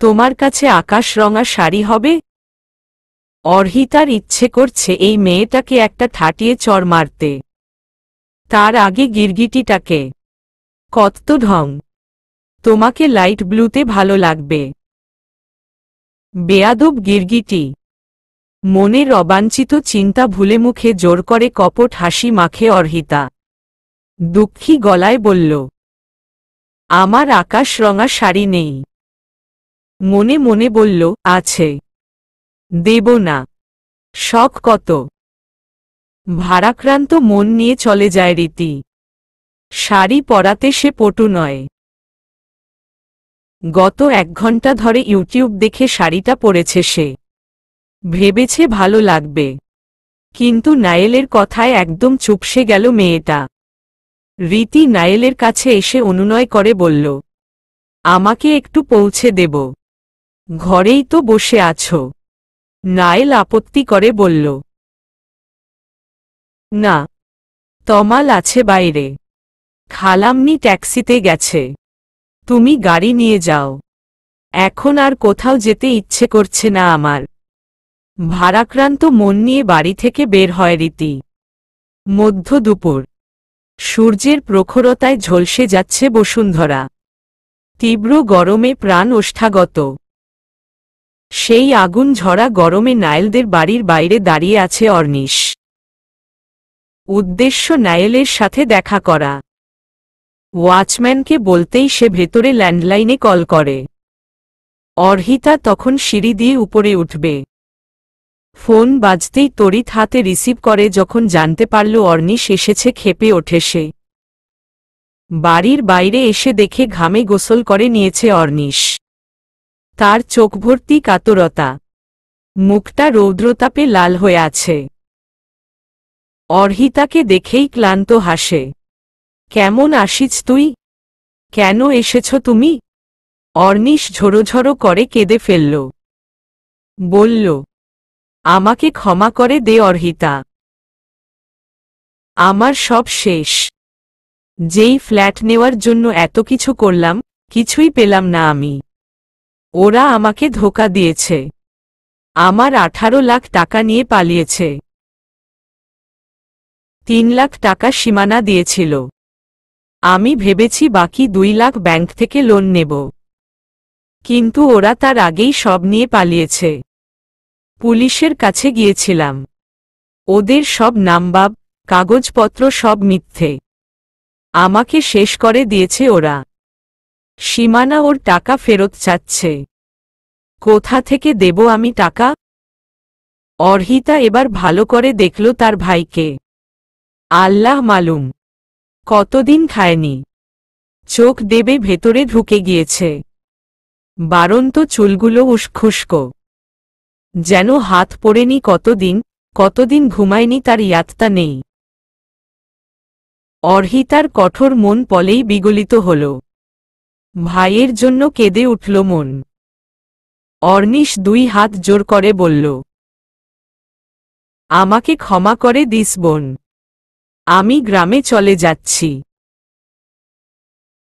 তোমার কাছে আকাশ রঙা শাড়ি হবে? অর্হিতার ইচ্ছে করছে এই মেয়েটাকে একটা ঠাটিয়ে চর মারতে। তার আগে গিরগিটিটাকে। কত ঢং তোমাকে লাইট ব্লুতে ভালো লাগবে। বেয়াদব গিরগিটি। মনের অবাঞ্ছিত চিন্তা ভুলে মুখে জোর করে কপট হাসি মাখে অর্হিতা। দুঃখী গলায় বলল, আমার আকাশ রঙা শাড়ি নেই। মনে মনে বলল, আছে। দেব না। শখ কত? ভারাক্রান্ত মন নিয়ে চলে যায় রীতি। শাড়ি পরাতে সে পটু নয়। গত এক ঘণ্টা ধরে ইউটিউব দেখে শাড়িটা পরেছে সে। ভেবেছে ভালো লাগবে। কিন্তু নায়েলের কথায় একদম চুপসে গেল মেয়েটা। রীতি নায়েলের কাছে এসে অনুনয় করে বলল, আমাকে একটু পৌঁছে দেব। ঘরেই তো বসে আছো। নায়েল আপত্তি করে বলল, না, তমাল আছে বাইরে। খালামনি ট্যাক্সিতে গেছে। তুমি গাড়ি নিয়ে যাও। এখন আর কোথাও যেতে ইচ্ছে করছে না আমার। ভারাক্রান্ত মন নিয়ে বাড়ি থেকে বের হয় রীতি। মধ্য দুপুর। সূর্যের প্রখরতায় ঝলসে যাচ্ছে বসুন্ধরা। তীব্র গরমে প্রাণ ওষ্ঠাগত। সেই আগুন ঝরা গরমে নায়েলদের বাড়ির বাইরে দাঁড়িয়ে আছে অর্নিশ। উদ্দেশ্য নায়েলের সাথে দেখা করা। ওয়াচম্যানকে বলতেই সে ভেতরে ল্যান্ডলাইনে কল করে। অর্হিতা তখন সিঁড়ি দিয়ে উপরে উঠবে। ফোন বাজতেই তড়িৎ হাতে রিসিভ করে যখন জানতে পারল অর্নিশ এসেছে খেপে ওঠে সে। বাড়ির বাইরে এসে দেখে ঘামে গোসল করে নিয়েছে অর্নিশ। তার চোখ ভর্তি কাতরতা। মুখটা রৌদ্রতাপে লাল হয়ে আছে। অর্হিতাকে দেখেই ক্লান্ত হাসে। কেমন আসিস তুই? কেন এসেছ তুমি? অর্নিশ ঝোড়োঝড়ো করে কেঁদে ফেলল। বলল, আমাকে ক্ষমা করে দে অর্হিতা। আমার সব শেষ। যেই ফ্ল্যাট নেওয়ার জন্য এত কিছু করলাম, কিছুই পেলাম না আমি। ওরা আমাকে ধোকা দিয়েছে। আমার আঠারো লাখ টাকা নিয়ে পালিয়েছে। তিন লাখ টাকা সীমানা দিয়েছিল। আমি ভেবেছি বাকি দুই লাখ ব্যাংক থেকে লোন নেব। কিন্তু ওরা তার আগেই সব নিয়ে পালিয়েছে। পুলিশের কাছে গিয়েছিলাম। ওদের সব নামবাব, কাগজপত্র সব মিথ্যে। আমাকে শেষ করে দিয়েছে ওরা। সীমানা ওর টাকা ফেরত চাচ্ছে। কোথা থেকে দেব আমি টাকা? অর্হিতা এবার ভালো করে দেখল তার ভাইকে। আল্লাহ মালুম, কতদিন খায়নি? চোখ দেবে ভেতরে ঢুকে গিয়েছে। বারন্ত চুলগুলো উস্খুস্ক যেন হাত পড়েনি কতদিন কতদিন ঘুমায়নি তার ইয়াত্তা নেই। অর্হিতার কঠোর মন পলেই বিগলিত হল। ভাইয়ের জন্য কেঁদে উঠল মন। অর্নিশ দুই হাত জোর করে বলল, আমাকে ক্ষমা করে দিস বোন। আমি গ্রামে চলে যাচ্ছি।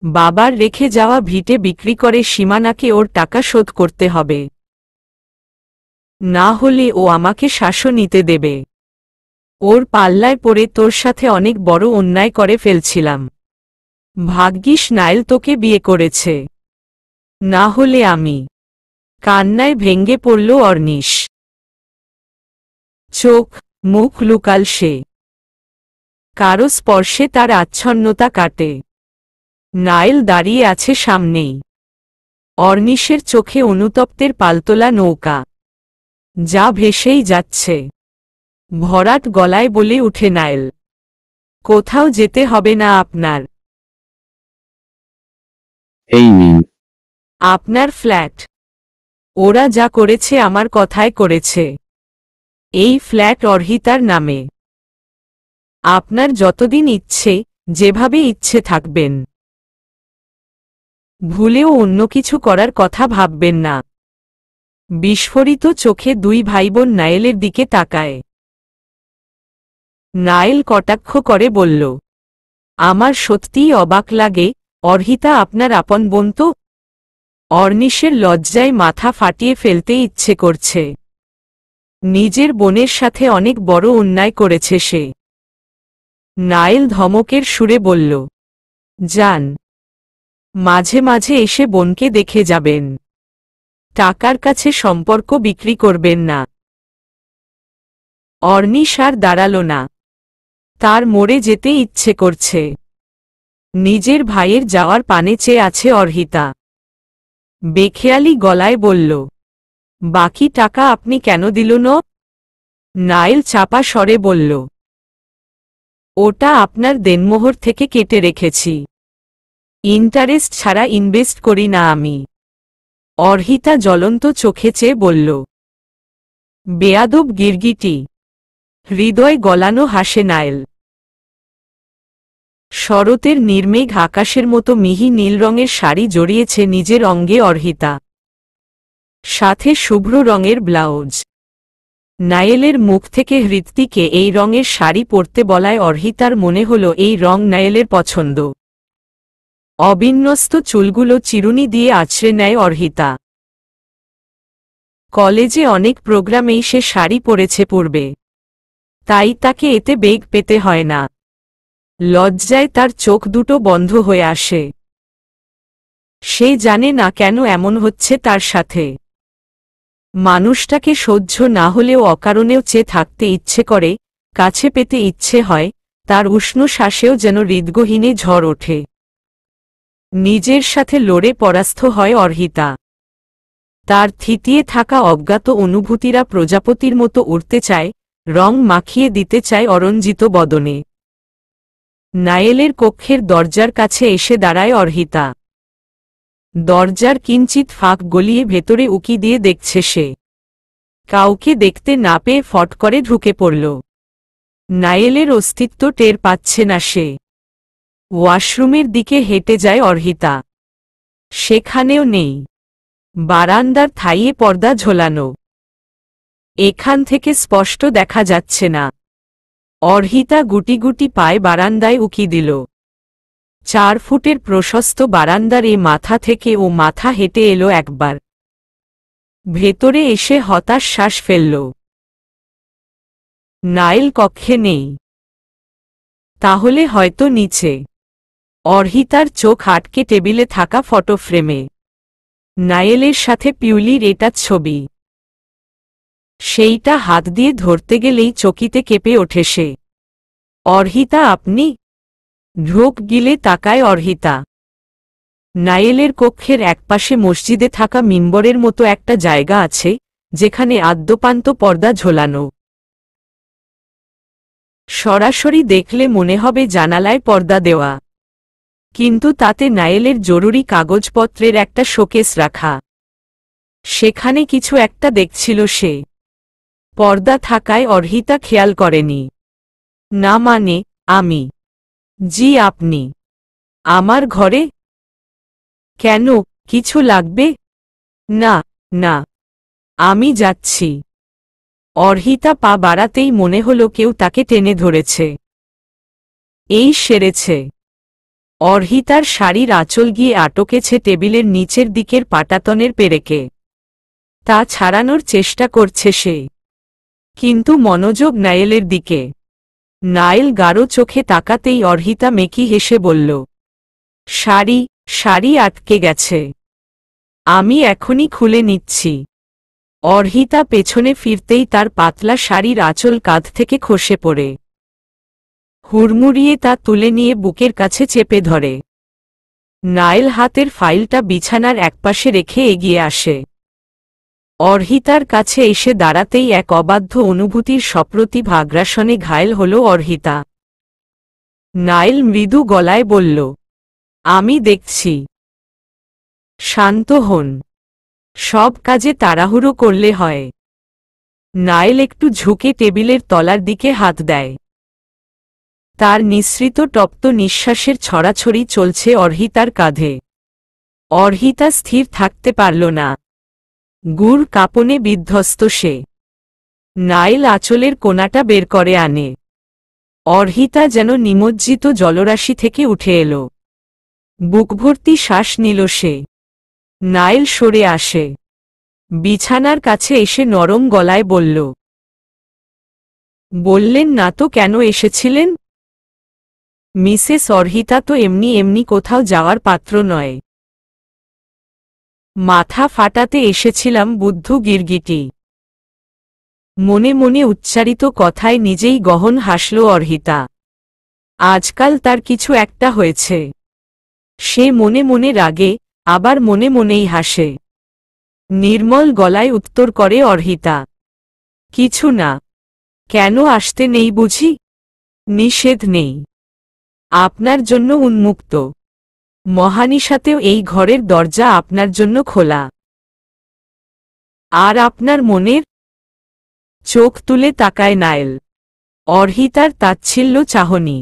বাবার রেখে যাওয়া ভিটে বিক্রি করে সীমানাকে ওর টাকা শোধ করতে হবে। না হলে ও আমাকে শাসন নিতে দেবে। ওর পাল্লায় পড়ে তোর সাথে অনেক বড় অন্যায় করে ফেলছিলাম। ভাগ্যিস নাইল তোকে বিয়ে করেছে। না হলে আমি। কান্নায় ভেঙ্গে পড়ল অর্নিশ। চোখ, মুখ লুকাল সে। কারও স্পর্শে তার আচ্ছন্নতা কাটে। নাইল দাঁড়িয়ে আছে সামনেই। অর্নিশের চোখে অনুতপ্তের পালতোলা নৌকা। যা ভেসেই যাচ্ছে। ভরাট গলায় বলে উঠে নাইল। কোথাও যেতে হবে না আপনার। আপনার ফ্ল্যাট। ওরা যা করেছে আমার কথায় করেছে। এই ফ্ল্যাট অর্হিতার নামে। আপনার যতদিন ইচ্ছে, যেভাবে ইচ্ছে থাকবেন। ভুলেও অন্য কিছু করার কথা ভাববেন না। বিস্ফোরিত চোখে দুই ভাইবোন নায়েলের দিকে তাকায়। নায়েল কটাক্ষ করে বলল, আমার সত্যিই অবাক লাগে অর্হিতা আপনার আপন বোন তো? অর্নিশের লজ্জায় মাথা ফাটিয়ে ফেলতে ইচ্ছে করছে। নিজের বোনের সাথে অনেক বড় অন্যায় করেছে সে। নাইল ধমকের সুরে বলল, যান। মাঝে মাঝে এসে বোনকে দেখে যাবেন। টাকার কাছে সম্পর্ক বিক্রি করবেন না। অর্নিশ আর দাঁড়াল না। তার মরে যেতে ইচ্ছে করছে। নিজের ভাইয়ের যাওয়ার পানে চেয়ে আছে অর্হিতা। বেখেয়ালি গলায় বলল, বাকি টাকা আপনি কেন দিল নাইল চাপা স্বরে বলল, ওটা আপনার দেনমোহর থেকে কেটে রেখেছি। ইন্টারেস্ট ছাড়া ইনভেস্ট করি না আমি। অর্হিতা জ্বলন্ত চোখে চেয়ে বলল, বেয়াদব গিরগিটি। হৃদয় গলানো হাসে নায়েল শরতের নির্মেঘ আকাশের মতো মিহি নীল রঙের শাড়ি জড়িয়েছে নিজের অঙ্গে অর্হিতা। সাথে শুভ্র রঙের ব্লাউজ। নায়েলের মুখ থেকে হৃত্তিকে এই রঙের শাড়ি পরতে বলায় অর্হিতার মনে হল এই রং নায়েলের পছন্দ। অবিন্যস্ত চুলগুলো চিরুনি দিয়ে আছড়ে নেয় অর্হিতা। কলেজে অনেক প্রোগ্রামেই সে শাড়ি পরেছে পূর্বে। তাই তাকে এতে বেগ পেতে হয় না। লজ্জায় তার চোখ দুটো বন্ধ হয়ে আসে। সে জানে না কেন এমন হচ্ছে তার সাথে। মানুষটাকে সহ্য না হলেও অকারণেও চেয়ে থাকতে ইচ্ছে করে, কাছে পেতে ইচ্ছে হয়, তার উষ্ণ শ্বাসেও যেন হৃদগহীনে ঝড় ওঠে। নিজের সাথে লড়ে পরাস্ত হয় অর্হিতা। তার থিতিয়ে থাকা অজ্ঞাত অনুভূতিরা প্রজাপতির মতো উড়তে চায়, রং মাখিয়ে দিতে চায় অরঞ্জিত বদনে। নায়েলের কক্ষের দরজার কাছে এসে দাঁড়ায় অর্হিতা। দরজার কিঞ্চিত ফাঁক গলিয়ে ভেতরে উকি দিয়ে দেখছে সে। কাউকে দেখতে না পেয়ে ফট করে ঢুকে পড়ল। নায়েলের অস্তিত্ব টের পাচ্ছে না সে। ওয়াশরুমের দিকে হেঁটে যায় অর্হিতা। সেখানেও নেই। বারান্দার থাইয়ে পর্দা ঝোলানো। এখান থেকে স্পষ্ট দেখা যাচ্ছে না। অর্হিতা গুটি গুটি পায়ে বারান্দায় উকি দিল। চার ফুটের প্রশস্ত বারান্দার এ মাথা থেকে ও মাথা হেঁটে এলো একবার। ভেতরে এসে হতাশ শ্বাস ফেলল। নাইল কক্ষে নেই। তাহলে হয়তো নিচে। অর্হিতার চোখ আটকে টেবিলে থাকা ফটো ফ্রেমে। নায়েলের সাথে পিউলির এটা ছবি। সেইটা হাত দিয়ে ধরতে গেলেই চকিতে কেঁপে ওঠে সে। অর্হিতা, আপনি? ঢোক গিলে তাকায় অর্হিতা। নায়েলের কক্ষের একপাশে মসজিদে থাকা মিম্বরের মতো একটা জায়গা আছে, যেখানে আদ্যপান্ত পর্দা ঝোলানো। সরাসরি দেখলে মনে হবে জানালায় পর্দা দেওয়া। কিন্তু তাতে নায়েলের জরুরি কাগজপত্রের একটা শোকেস রাখা। সেখানে কিছু একটা দেখছিল সে। পর্দা থাকায় অর্হিতা খেয়াল করেনি। না মানে আমি। জি, আপনি। আমার ঘরে? কেন, কিছু লাগবে? না না। আমি যাচ্ছি। অর্হিতা পা বাড়াতেই মনে হলো কেউ তাকে টেনে ধরেছে। এই সেরেছে। অর্হিতার শাড়ির আঁচল গিয়ে আটকেছে টেবিলের নিচের দিকের পাটাতনের পেরেকে। তা ছাড়ানোর চেষ্টা করছে সে। কিন্তু মনোযোগ নায়েলের দিকে। নায়েল গাঢ় চোখে তাকাতেই অর্হিতা মেকি হেসে বলল শাড়ি শাড়ি আটকে গেছে। আমি এখনই খুলে নিচ্ছি। অর্হিতা পেছনে ফিরতেই তার পাতলা শাড়ির আঁচল কাঁধ থেকে খসে পড়ে। হুড়মুড়িয়ে তা তুলে নিয়ে বুকের কাছে চেপে ধরে। নাইল হাতের ফাইলটা বিছানার একপাশে রেখে এগিয়ে আসে। অর্হিতার কাছে এসে দাঁড়াতেই এক অবাধ্য অনুভূতির সপ্রতিভ আগ্রাসনে ঘায়েল হল অর্হিতা। নাইল মৃদু গলায় বলল, আমি দেখছি। শান্ত হন। সব কাজে তাড়াহুড়ো করলে হয় নাইল একটু ঝুঁকে টেবিলের তলার দিকে হাত দেয়। তার নিঃসৃত টপ্ত নিঃশ্বাসের ছড়াছড়ি চলছে অর্হিতার কাঁধে। অর্হিতা স্থির থাকতে পারল না। গুড় কাপনে বিধ্বস্ত সে। নাইল আঁচলের কোনাটা বের করে আনে। অর্হিতা যেন নিমজ্জিত জলরাশি থেকে উঠে এল। বুকভর্তি শ্বাস নিল সে। নাইল সরে আসে। বিছানার কাছে এসে নরম গলায় বলল, বললেন না তো কেন এসেছিলেন? মিসেস অর্হিতা তো এমনি এমনি কোথাও যাওয়ার পাত্র নয়। মাথা ফাটাতে এসেছিলাম বুদ্ধ গিরগিটি। মনে মনে উচ্চারিত কথায় নিজেই গহন হাসল অর্হিতা। আজকাল তার কিছু একটা হয়েছে। সে মনে মনে রাগে, আবার মনে মনেই হাসে। নির্মল গলায় উত্তর করে অর্হিতা, কিছু না। কেন আসতে নেই বুঝি? নিষেধ নেই। আপনার জন্য উন্মুক্ত। মহানিশাতেও এই ঘরের দরজা আপনার জন্য খোলা। আর আপনার মনের চোখ তুলে তাকায় নায়েল অর্হিতার তাচ্ছিল্য চাহনি।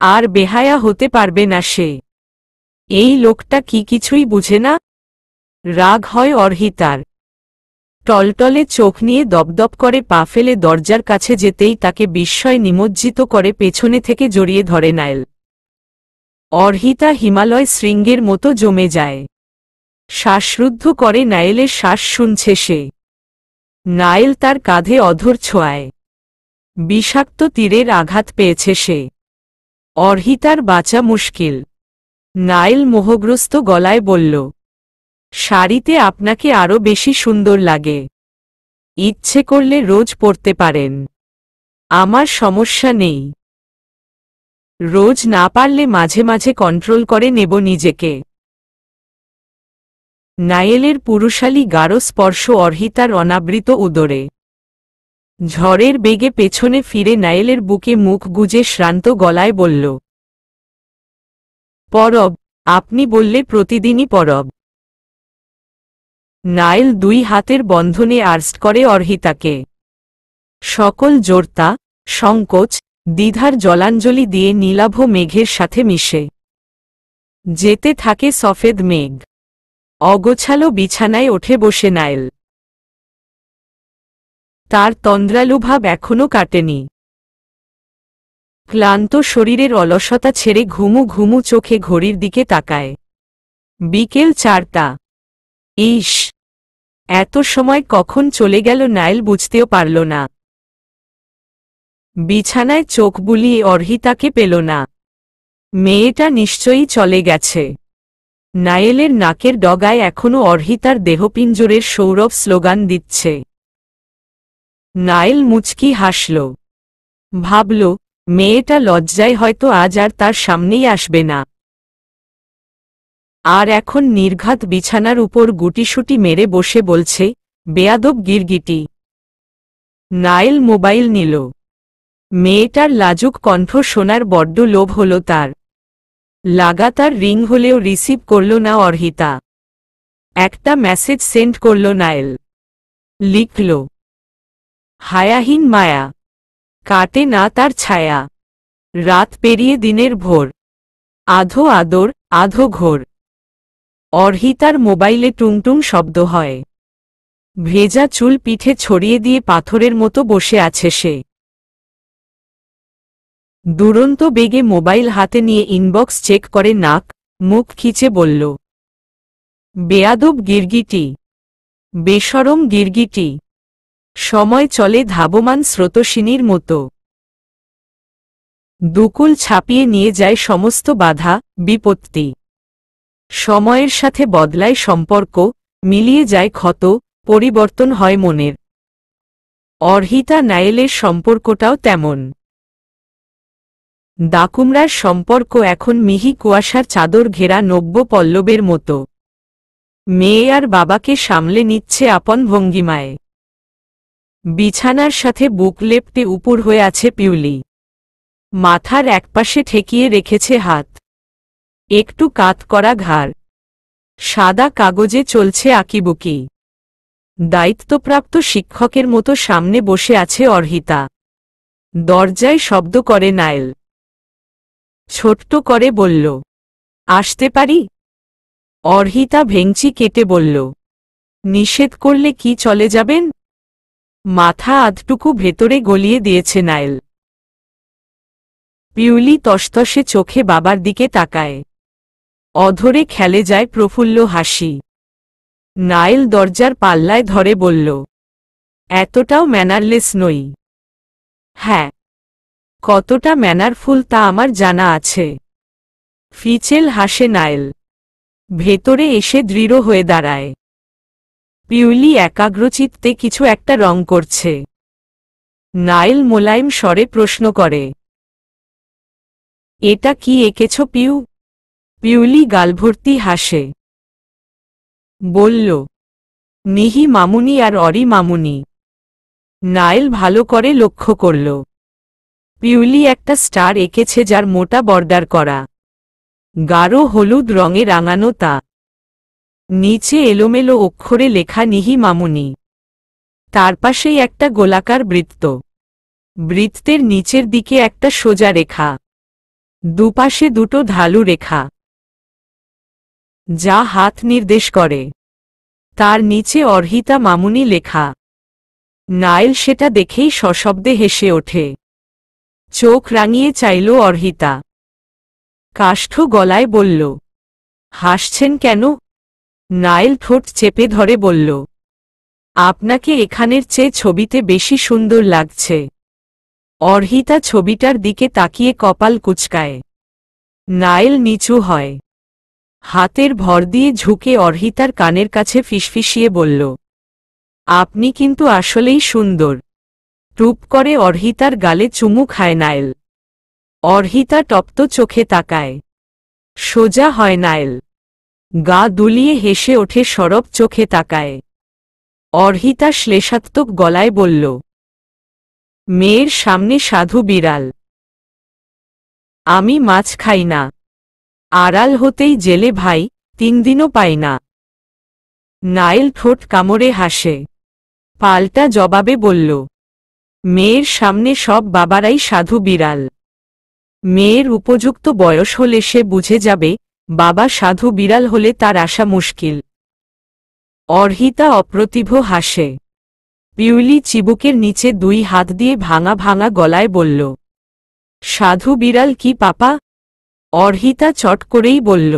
আর বেহায়া হতে পারবে না সে। এই লোকটা কি কিছুই বুঝে না? রাগ হয় অর্হিতার। টলটলে চোখ নিয়ে দপদপ করে পা ফেলে দরজার কাছে যেতেই তাকে বিস্ময় নিমজ্জিত করে পেছনে থেকে জড়িয়ে ধরে নায়েল অর্হিতা হিমালয় শৃঙ্গের মতো জমে যায়। শ্বাসরুদ্ধ করে নায়েলের শ্বাস শুনছে সে। নায়েল তার কাঁধে অধর ছোঁয়ায়। বিষাক্ত তীরের আঘাত পেয়েছে সে। অর্হিতার বাঁচা মুশকিল। নাইল মোহগ্রস্ত গলায় বলল, শাড়িতে আপনাকে আরও বেশি সুন্দর লাগে। ইচ্ছে করলে রোজ পড়তে পারেন। আমার সমস্যা নেই। রোজ না পারলে মাঝে মাঝে কন্ট্রোল করে নেব নিজেকে। নায়েলের পুরুষালী গাঢ় স্পর্শ অর্হিতার অনাবৃত উদরে। ঝড়ের বেগে পেছনে ফিরে নায়েলের বুকে মুখ গুজে শ্রান্ত গলায় বলল, পরব, আপনি বললে প্রতিদিনই পরব। নায়েল দুই হাতের বন্ধনে আর্স্ট করে অর্হিতাকে। সকল জোরতা, সংকোচ দ্বিধার জলাঞ্জলি দিয়ে নীলাভ মেঘের সাথে মিশে। যেতে থাকে সফেদ মেঘ। অগোছালো বিছানায় ওঠে বসে নাইল। তার তন্দ্রালুভাব এখনও কাটেনি। ক্লান্ত শরীরের অলসতা ছেড়ে ঘুমু ঘুমু চোখে ঘড়ির দিকে তাকায়। বিকেল চারটা। ইস! এত সময় কখন চলে গেল নাইল বুঝতেও পারল না। বিছানায় চোখ বুলিয়ে অর্হিতাকে পেল না। মেয়েটা নিশ্চয়ই চলে গেছে। নায়েলের নাকের ডগায় এখনও অর্হিতার দেহপিঞ্জরের সৌরভ স্লোগান দিচ্ছে। নায়েল মুচকি হাসল। ভাবল, মেয়েটা লজ্জায় হয়তো আজ আর তার সামনেই আসবে না। আর এখন নির্ঘাত বিছানার উপর গুটিসুটি মেরে বসে বলছে, বেয়াদব গিরগিটি। নাইল মোবাইল নিল। মেয়েটার লাজুক কণ্ঠ শোনার বড্ড লোভ হল তার। লাগাতার রিং হলেও রিসিভ করল না অর্হিতা। একটা মেসেজ সেন্ড করল নাইল লিখল, হায়াহীন মায়া, কাটে না তার ছায়া। রাত পেরিয়ে দিনের ভোর। আধো আদর, আধো ঘোর। অর্হিতার মোবাইলে টুংটুং শব্দ হয়। ভেজা চুল পিঠে ছড়িয়ে দিয়ে পাথরের মতো বসে আছে সে। দুরন্ত বেগে মোবাইল হাতে নিয়ে ইনবক্স চেক করে নাক, মুখ খিচে বলল, বেয়াদব গির্গিটি, বেসরম গির্গিটি, সময় চলে ধাবমান স্রোতসিনীর মতো। দুকুল ছাপিয়ে নিয়ে যায় সমস্ত বাধা, বিপত্তি। সময়ের সাথে বদলায় সম্পর্ক, মিলিয়ে যায় ক্ষত, পরিবর্তন হয় মনের। অর্হিতা নায়েলের সম্পর্কটাও তেমন। দাকুমরার সম্পর্ক এখন মিহি কুয়াশার চাদর ঘেরা নব্য পল্লবের মতো। মেয়ে আর বাবাকে সামলে নিচ্ছে আপন ভঙ্গিমায়। বিছানার সাথে বুক লেপটে উপর হয়ে আছে পিউলি। মাথার একপাশে ঠেকিয়ে রেখেছে হাত। একটু কাত করা ঘাড়। সাদা কাগজে চলছে আকিবুকি। দায়িত্বপ্রাপ্ত শিক্ষকের মতো সামনে বসে আছে অর্হিতা। দরজায় শব্দ করে নায়েল ছোট্ট করে বলল, আসতে পারি? অর্হিতা ভেংচি কেটে বলল, নিষেধ করলে কি চলে যাবেন? মাথা আধটুকু ভেতরে গলিয়ে দিয়েছে নায়েল। পিউলি তস্তসে চোখে বাবার দিকে তাকায়। অধরে খেলে যায় প্রফুল্ল হাসি। নায়েল দরজার পাল্লায় ধরে বলল, এতটাও ম্যানারলেস নই। হ্যাঁ কতটা ম্যানারফুল তা আমার জানা আছে। ফিচেল হাসে নাইল। ভেতরে এসে দৃঢ় হয়ে দাঁড়ায়। পিউলি একাগ্রচিত্তে কিছু একটা রং করছে। নাইল মোলায়েম স্বরে প্রশ্ন করে, এটা কি এঁকেছ পিউ? পিউলি গালভর্তি হাসে। বলল নিহি মামুনি আর অরি মামুনি। নাইল ভালো করে লক্ষ্য করল। পিউলি একটা স্টার এঁকেছে যার মোটা বর্ডার করা। গাঢ় হলুদ রঙে রাঙানো তা। নিচে এলোমেলো অক্ষরে লেখা নিহি মামুনি। তার পাশেই একটা গোলাকার বৃত্ত। বৃত্তের নিচের দিকে একটা সোজা রেখা। দুপাশে দুটো ঢালু রেখা। যা হাত নির্দেশ করে। তার নিচে অর্হিতা মামুনি লেখা। নাইল সেটা দেখেই সশব্দে হেসে ওঠে। চোখ রাঙিয়ে চাইল অর্হিতা। কাষ্ঠ গলায় বলল, হাসছেন কেন? নাইল ঠোঁট চেপে ধরে বলল, আপনাকে এখানের চেয়ে ছবিতে বেশি সুন্দর লাগছে। অর্হিতা ছবিটার দিকে তাকিয়ে কপাল কুচকায়। নাইল নিচু হয়। হাতের ভর দিয়ে ঝুঁকে অর্হিতার কানের কাছে ফিসফিসিয়ে বলল, আপনি কিন্তু আসলেই সুন্দর। টুপ করে অর্হিতার গালে চুমু খায় নাইল। অর্হিতা টপ্ত চোখে তাকায়। সোজা হয় নাইল। গা দুলিয়ে হেসে ওঠে সরব চোখে তাকায়। অর্হিতা শ্লেষাত্মক গলায় বলল, মেয়ের সামনে সাধু বিড়াল। আমি মাছ খাই না। আড়াল হতেই জেলে ভাই, তিন দিনও পাই না। নাইল ঠোঁট কামড়ে হাসে। পাল্টা জবাবে বলল মেয়ের সামনে সব বাবারাই সাধু বিড়াল। মেয়ের উপযুক্ত বয়স হলে সে বুঝে যাবে, বাবা সাধু বিড়াল হলে তার আসা মুশকিল। অর্হিতা অপ্রতিভ হাসে। পিউলি চিবুকের নিচে দুই হাত দিয়ে ভাঙা ভাঙা গলায় বলল, সাধু বিড়াল কি পাপা? অর্হিতা চট করেই বলল,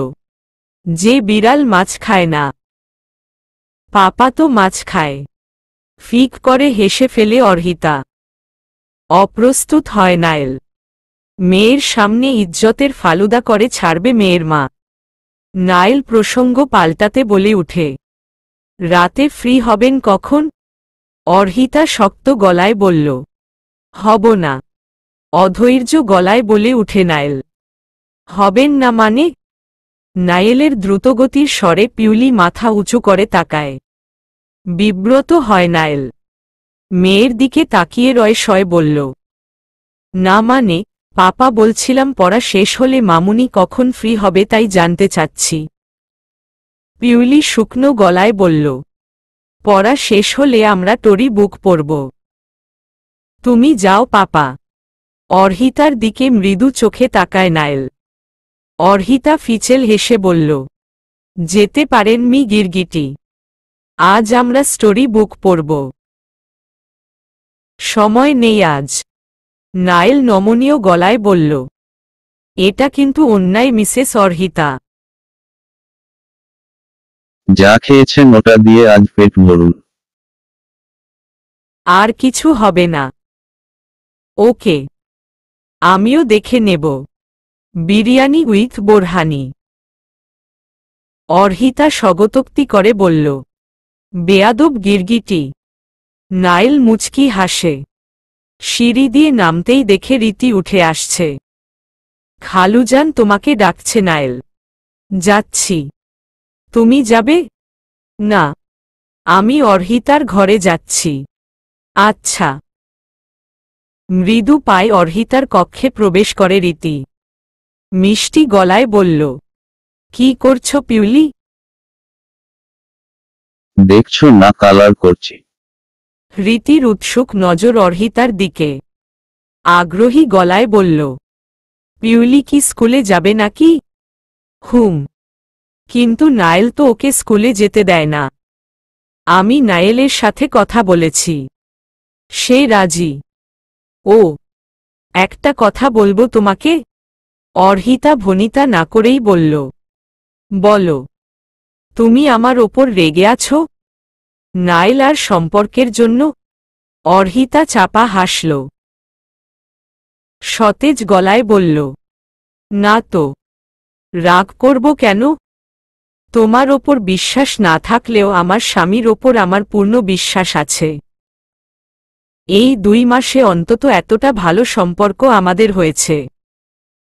যে বিড়াল মাছ খায় না। পাপা তো মাছ খায়। ফিক করে হেসে ফেলে অর্হিতা। অপ্রস্তুত হয় নায়েল। মেয়ের সামনে ইজ্জতের ফালুদা করে ছাড়বে মেয়ের মা। নাইল প্রসঙ্গ পাল্টাতে বলে উঠে, রাতে ফ্রি হবেন কখন? অর্হিতা শক্ত গলায় বলল, হব না। অধৈর্য গলায় বলে উঠে নাইল হবেন না মানে? নাইলের দ্রুতগতির স্বরে পিউলি মাথা উঁচু করে তাকায়। বিব্রত হয় নাইল মেয়ের দিকে তাকিয়ে রয় শয় বলল, না মানে পাপা বলছিলাম পড়া শেষ হলে মামুনি কখন ফ্রি হবে তাই জানতে চাচ্ছি। পিউলি শুকনো গলায় বলল, পড়া শেষ হলে আমরা টরি বুক পড়ব তুমি যাও পাপা। অর্হিতার দিকে মৃদু চোখে তাকায় নায়েল। অর্হিতা ফিচেল হেসে বলল, যেতে পারেন মি গিরগিটি। আজ আমরা স্টোরি বুক পড়ব সময় নেই আজ। নাইল নমনীয় গলায় বলল এটা কিন্তু অন্যায় মিসেস অর্হিতা। যা খেয়েছেন ওটা দিয়ে আজ পেট ভরুন। আর কিছু হবে না। ওকে আমিও দেখে নেব। বিরিয়ানি উইথ বোরহানি। অর্হিতা স্বগতোক্তি করে বলল বেয়াদব গিরগিটি। নাইল মুচকি হাসে। সিঁড়ি দিয়ে নামতেই দেখে রীতি উঠে আসছে। খালুজান তোমাকে ডাকছে, নাইল। যাচ্ছি। তুমি যাবে? না। আমি অর্হিতার ঘরে যাচ্ছি। আচ্ছা। মৃদু পায় অর্হিতার কক্ষে প্রবেশ করে রীতি। মিষ্টি গলায় বলল, কি করছ পিউলি? দেখছ না কালার করছি। রীতির উৎসুক নজর অর্হিতার দিকে। আগ্রহী গলায় বলল, পিউলি কি স্কুলে যাবে নাকি? হুম। কিন্তু নায়েল তো ওকে স্কুলে যেতে দেয় না। আমি নায়েলের সাথে কথা বলেছি। সে রাজি। ও, একটা কথা বলব তোমাকে? অর্হিতা ভনিতা না করেই বলল, বলো, তুমি আমার ওপর রেগে আছো? নাইল আর সম্পর্কের জন্য অর্হিতা চাপা হাসল। সতেজ গলায় বলল, না তো, রাগ করব কেন? তোমার ওপর বিশ্বাস না থাকলেও আমার স্বামীর ওপর আমার পূর্ণ বিশ্বাস আছে। এই দুই মাসে অন্তত এতটা ভালো সম্পর্ক আমাদের হয়েছে।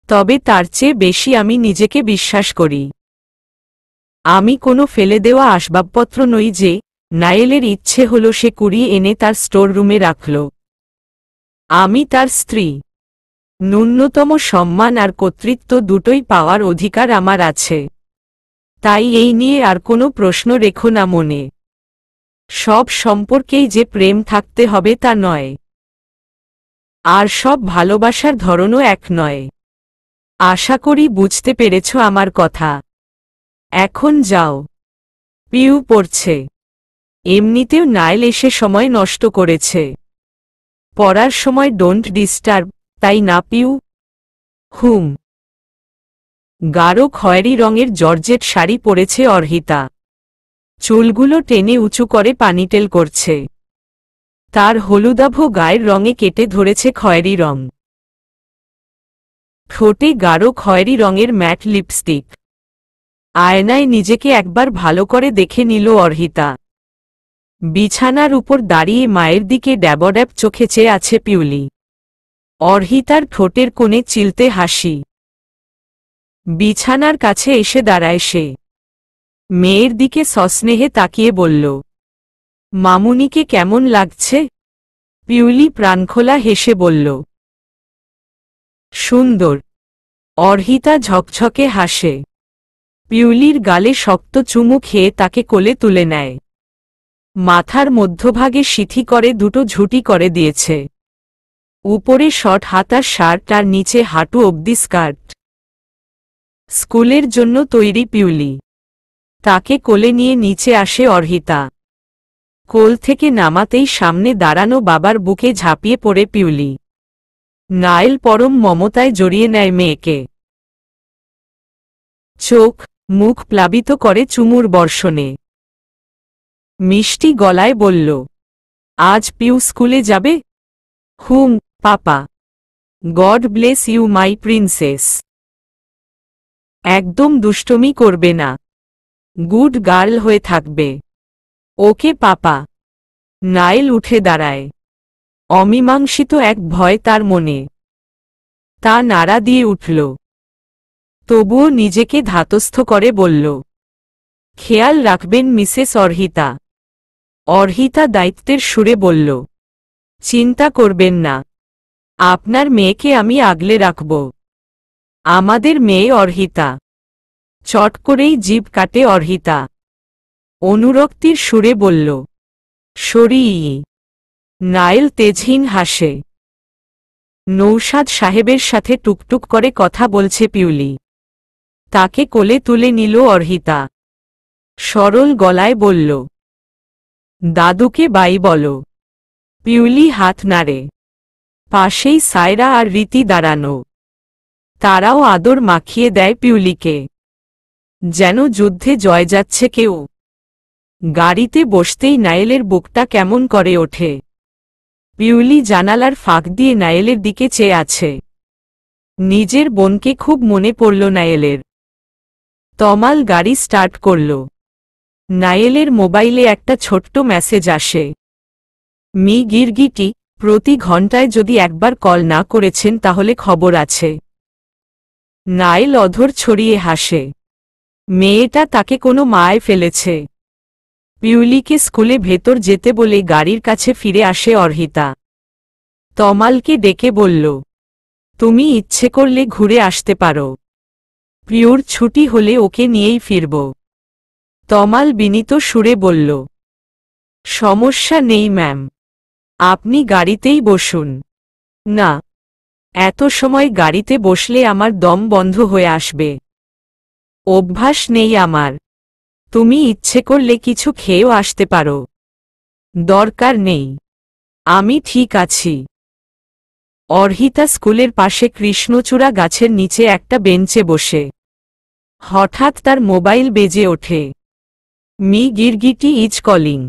তবে তার চেয়ে বেশি আমি নিজেকে বিশ্বাস করি। আমি কোনো ফেলে দেওয়া আসবাবপত্র নই যে নায়েলের ইচ্ছে হল সে কুড়িয়ে এনে তার স্টোর রুমে রাখল। আমি তার স্ত্রী। ন্যূনতম সম্মান আর কর্তৃত্ব দুটোই পাওয়ার অধিকার আমার আছে। তাই এই নিয়ে আর কোনো প্রশ্ন রেখো না মনে। সব সম্পর্কেই যে প্রেম থাকতে হবে তা নয়। আর সব ভালোবাসার ধরনও এক নয়। আশা করি বুঝতে পেরেছ আমার কথা। এখন যাও। পিউ পড়ছে। এমনিতেও নাইল এসে সময় নষ্ট করেছে। পড়ার সময় ডোন্ট ডিস্টার্ব, তাই না পিউ? হুম। গাঢ় খয়েরি রঙের জর্জেট শাড়ি পরেছে অর্হিতা। চুলগুলো টেনে উঁচু করে পানিটেল করছে। তার হলুদাভ গায়ের রঙে কেটে ধরেছে খয়েরি রং। ঠোঁটে গাঢ় খয়েরি রঙের ম্যাট লিপস্টিক। আয়নায় নিজেকে একবার ভালো করে দেখে নিল অর্হিতা। বিছানার উপর দাঁড়িয়ে মায়ের দিকে ড্যাবড্যাব চোখে চেয়ে আছে পিউলি। অর্হিতার ঠোঁটের কোণে চিলতে হাসি। বিছানার কাছে এসে দাঁড়ায় সে। মেয়ের দিকে সস্নেহে তাকিয়ে বলল, মামুনিকে কেমন লাগছে? পিউলি প্রাণখোলা হেসে বলল, সুন্দর। অর্হিতা ঝকঝকে হাসে। পিউলির গালে শক্ত চুমু খেয়ে তাকে কোলে তুলে নেয়। মাথার মধ্যভাগে সিথি করে দুটো ঝুটি করে দিয়েছে। উপরে শর্ট হাতার শার্ট আর নিচে হাঁটু অবধি স্কার্ট। স্কুলের জন্য তৈরি পিউলি। তাকে কোলে নিয়ে নিচে আসে অর্হিতা। কোল থেকে নামাতেই সামনে দাঁড়ানো বাবার বুকে ঝাঁপিয়ে পড়ে পিউলি। নাইল পরম মমতায় জড়িয়ে নেয় মেয়েকে। চোখ, মুখ প্লাবিত করে চুমুর বর্ষণে। মিষ্টি গলায় বলল, আজ পিউ স্কুলে যাবে? হুম, পাপা। God bless you, my princess. একদম দুষ্টমি করবে না। গুড গার্ল হয়ে থাকবে। ওকে, পাপা। নাইল উঠে দাঁড়ায়। অমীমাংসিত এক ভয় তার মনে। তা নাড়া দিয়ে উঠল। তবুও নিজেকে ধাতস্থ করে বলল, খেয়াল রাখবেন মিসেস অর্হিতা। অর্হিতা দায়িত্বের সুরে বলল, চিন্তা করবেন না। আপনার মেয়েকে আমি আগলে রাখব। আমাদের মেয়ে অর্হিতা। চট করেই জীব কাটে অর্হিতা। অনুরক্তির সুরে বলল, সরিই। নাইল তেজহীন হাসে। নৌসাদ সাহেবের সাথে টুকটুক করে কথা বলছে পিউলি। তাকে কোলে তুলে নিল অর্হিতা। সরল গলায় বলল দাদুকে বাই বলো। পিউলি হাত নাড়ে। পাশেই সায়রা আর রীতি দাঁড়ানো। তারাও আদর মাখিয়ে দেয় পিউলিকে। যেন যুদ্ধে জয় যাচ্ছে কেউ। গাড়িতে বসতেই নায়েলের বুকটা কেমন করে ওঠে। পিউলি জানালার ফাঁক দিয়ে নায়েলের দিকে চেয়ে আছে। নিজের বোনকে খুব মনে পড়ল নায়েলের। তমাল গাড়ি স্টার্ট করল। নায়েলের মোবাইলে একটা ছোট্ট মেসেজ আসে। মি গিরগিটি, প্রতি ঘন্টায় যদি একবার কল না করেছেন তাহলে খবর আছে। নাইল অধর ছড়িয়ে হাসে। মেয়েটা তাকে কোনো মায় ফেলেছে। পিউলিকে স্কুলে ভেতর যেতে বলে গাড়ির কাছে ফিরে আসে অর্হিতা। তমালকে ডেকে বলল, তুমি ইচ্ছে করলে ঘুরে আসতে পারো। প্রিয়র ছুটি হলে ওকে নিয়েই ফিরব। তমাল বিনীত সুরে বলল, সমস্যা নেই, ম্যাম। আপনি গাড়িতেই বসুন। না, এত সময় গাড়িতে বসলে আমার দম বন্ধ হয়ে আসবে। অভ্যাস নেই আমার। তুমি ইচ্ছে করলে কিছু খেয়েও আসতে পারো। দরকার নেই। আমি ঠিক আছি। অর্হিতা স্কুলের পাশে কৃষ্ণচূড়া গাছের নিচে একটা বেঞ্চে বসে। হঠাৎ তার মোবাইল বেজে ওঠে। মি গিরগিটি ইজ কলিং।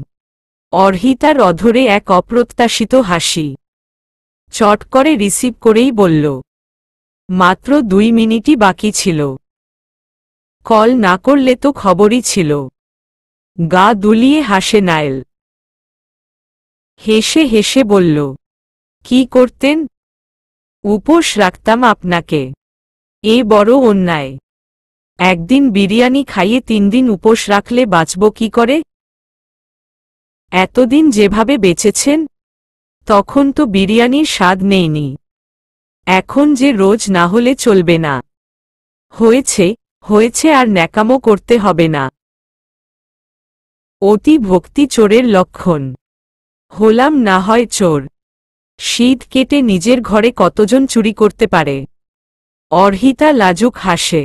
অর্হিতার অধরে এক অপ্রত্যাশিত হাসি। চট করে রিসিভ করেই বলল, মাত্র দুই মিনিটই বাকি ছিল। কল না করলে তো খবরই ছিল। গা দুলিয়ে হাসে নায়েল হেসে হেসে বলল, কি করতেন? উপোস রাখতাম আপনাকে। এ বড় অন্যায়। একদিন বিরিয়ানি খাইয়ে তিন দিন উপোস রাখলে বাঁচব কি করে? এতদিন যেভাবে বেঁচেছেন, তখন তো বিরিয়ানির স্বাদ নেইনি এখন যে রোজ না হলে চলবে না। হয়েছে হয়েছে আর ন্যাকামো করতে হবে না। অতি ভক্তি চোরের লক্ষণ। হলাম না হয় চোর। শীত কেটে নিজের ঘরে কতজন চুরি করতে পারে? অর্হিতা লাজুক হাসে।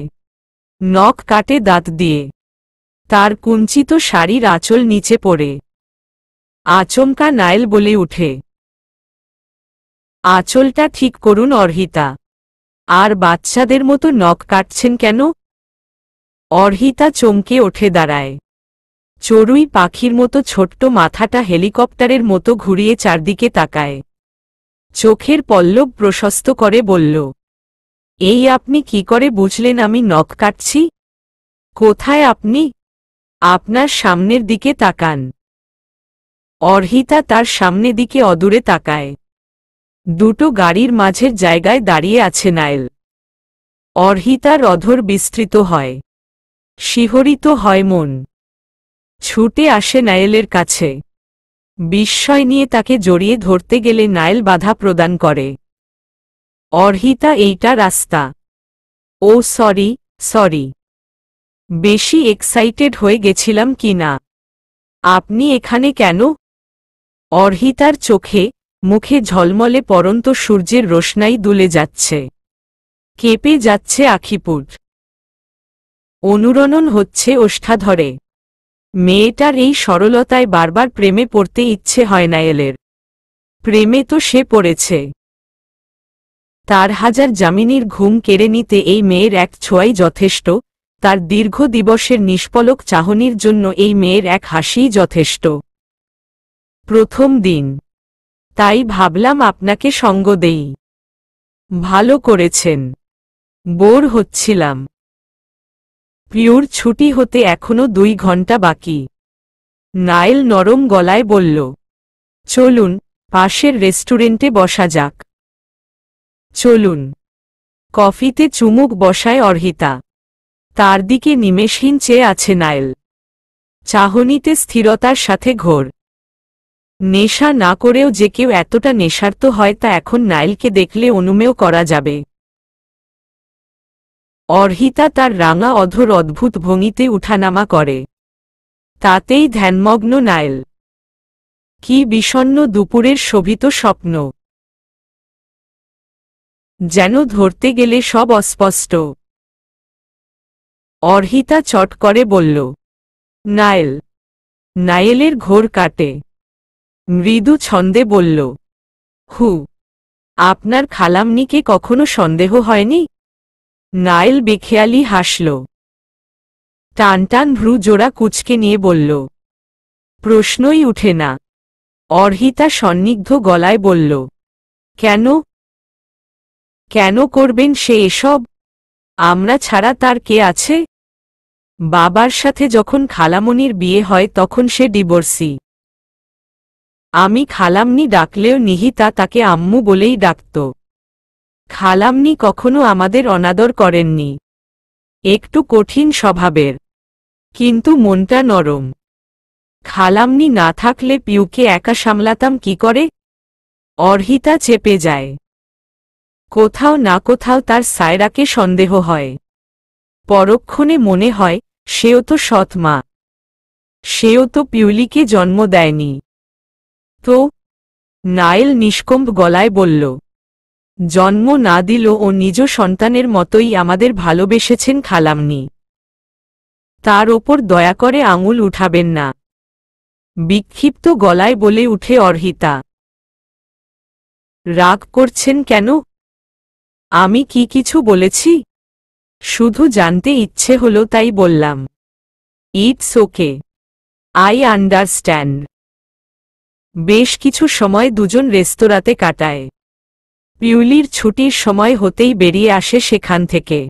নখ কাটে দাঁত দিয়ে। তার কুঞ্চিত শাড়ির আঁচল নিচে পড়ে। আচমকা নাইল বলে উঠে। আঁচলটা ঠিক করুন অর্হিতা। আর বাচ্চাদের মতো নখ কাটছেন কেন? অর্হিতা চমকে ওঠে দাঁড়ায়। চড়ুই পাখির মতো ছোট্ট মাথাটা হেলিকপ্টারের মতো ঘুরিয়ে চারদিকে তাকায়। চোখের পল্লব প্রশস্ত করে বলল এই আপনি কি করে বুঝলেন আমি নখ কাটছি? কোথায় আপনি? আপনার সামনের দিকে তাকান। অর্হিতা তার সামনে দিকে অদূরে তাকায়। দুটো গাড়ির মাঝের জায়গায় দাঁড়িয়ে আছে নাইল। অর্হিতার অধর বিস্তৃত হয়। শিহরিত হয় মন। ছুটে আসে নায়েলের কাছে। বিস্ময় নিয়ে তাকে জড়িয়ে ধরতে গেলে নায়েল বাধা প্রদান করে। অর্হিতা এইটা রাস্তা। ও সরি সরি। বেশি এক্সাইটেড হয়ে গেছিলাম কি না? আপনি এখানে কেন? অর্হিতার চোখে, মুখে ঝলমলে পরন্ত সূর্যের রোশনাই দুলে যাচ্ছে। কেঁপে যাচ্ছে আখিপুর। অনুরণন হচ্ছে ওষ্ঠাধরে। মেয়েটার এই সরলতায় বারবার প্রেমে পড়তে ইচ্ছে হয় না এলের। প্রেমে তো সে পড়েছে। তার হাজার জামিনীর ঘুম কেড়ে নিতে এই মেয়ের এক ছোঁয়াই যথেষ্ট, তার দীর্ঘ দিবসের নিষ্পলক চাহনির জন্য এই মেয়ের এক হাসিই যথেষ্ট। প্রথম দিন। তাই ভাবলাম আপনাকে সঙ্গ দেই। ভালো করেছেন। বোর হচ্ছিলাম। পিওর ছুটি হতে এখনও দুই ঘণ্টা বাকি। নাইল নরম গলায় বলল, চলুন, পাশের রেস্টুরেন্টে বসা যাক। চলুন। কফিতে চুমুক বসায় অর্হিতা। তার দিকে নিমেষহীন চেয়ে আছে নাইল। চাহনিতে স্থিরতার সাথে ঘোর। নেশা না করেও যে কেউ এতটা নেশার্ত হয় তা এখন নাইলকে দেখলে অনুমেয় করা যাবে। অর্হিতা তার রাঙা অধর অদ্ভুত ভঙ্গিতে উঠানামা করে। তাতেই ধ্যানমগ্ন নাইল। কি বিষণ্ন দুপুরের শোভিত স্বপ্ন। যেন ধরতে গেলে সব অস্পষ্ট। অর্হিতা চট করে বলল, নায়েল, নায়েলের ঘোর কাটে। মৃদু ছন্দে বলল, হু, আপনার খালামনিকে কখনো সন্দেহ হয়নি? নাইল বেখেয়ালি হাসল। টানটান ভ্রু জোড়া কুচকে নিয়ে বলল, প্রশ্নই উঠে না। অর্হিতা সন্নিগ্ধ গলায় বলল, কেন? কেন করবেন সে এসব? আমরা ছাড়া তার কে আছে? বাবার সাথে যখন খালামনির বিয়ে হয় তখন সে ডিভোর্সি। আমি খালামনি ডাকলেও নিহিতা তাকে আম্মু বলেই ডাকত। খালামনি কখনো আমাদের অনাদর করেননি। একটু কঠিন স্বভাবের। কিন্তু মনটা নরম। খালামনি না থাকলে পিউকে একা সামলাতাম কি করে? অর্হিতা চেপে যায়। কোথাও না কোথাও তার সায়রাকে সন্দেহ হয়। পরক্ষণে মনে হয়, সেও তো সৎ মা। সেও তো পিউলিকে জন্ম দেয়নি। তো, নাইল নিষ্কম্প গলায় বলল, জন্ম না দিল ও নিজ সন্তানের মতোই আমাদের ভালোবেসেছেন খালামনি। তার ওপর দয়া করে আঙুল উঠাবেন না। বিক্ষিপ্ত গলায় বলে উঠে অর্হিতা, রাগ করছেন কেন? আমি কি কিছু বলেছি? শুধু জানতে ইচ্ছে হলো তাই বললাম। ইটস ওকে আই আন্ডারস্ট্যান্ড বেশ কিছু সময় দুজন রেস্তোরাঁতে কাটায়। পিউলির ছুটির সময় হতেই বেরিয়ে আসে সেখান থেকে।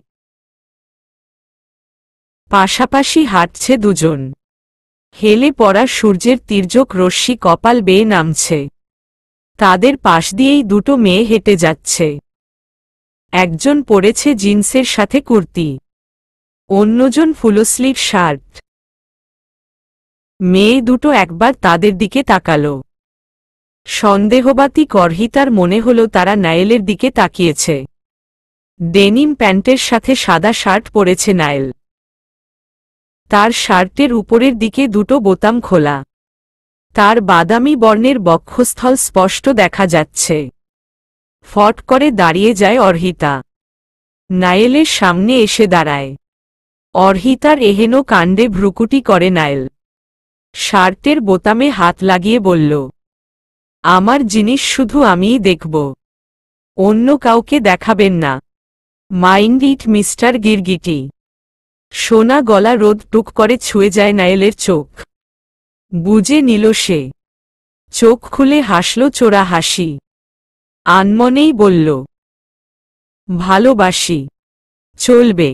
পাশাপাশি হাঁটছে দুজন। হেলে পড়া সূর্যের তির্যক রশ্মি কপাল বেয়ে নামছে। তাদের পাশ দিয়েই দুটো মেয়ে হেঁটে যাচ্ছে। একজন পরেছে জিন্সের সাথে কুর্তি। অন্যজন ফুলস্লিভ শার্ট। মেয়ে দুটো একবার তাদের দিকে তাকালো। সন্দেহবাতী করহিতার মনে হল তারা নায়েলের দিকে তাকিয়েছে। ডেনিম প্যান্টের সাথে সাদা শার্ট পরেছে নায়েল। তার শার্টের উপরের দিকে দুটো বোতাম খোলা। তার বাদামি বর্ণের বক্ষস্থল স্পষ্ট দেখা যাচ্ছে। ফট করে দাঁড়িয়ে যায় অর্হিতা। নায়েলের সামনে এসে দাঁড়ায়। অর্হিতার এহেন কাণ্ডে ভ্রুকুটি করে নায়েল। শার্টের বোতামে হাত লাগিয়ে বলল, আমার জিনিস শুধু আমিই দেখব। অন্য কাউকে দেখাবেন না। মাইন্ড ইট, মিস্টার গিরগিটি। সোনা গলা রোদ টুক করে ছুঁয়ে যায় নায়েলের চোখ। বুঝে নিল সে। চোখ খুলে হাসল চোরা হাসি। আনমনেই বলল ভালোবাসি চলবে।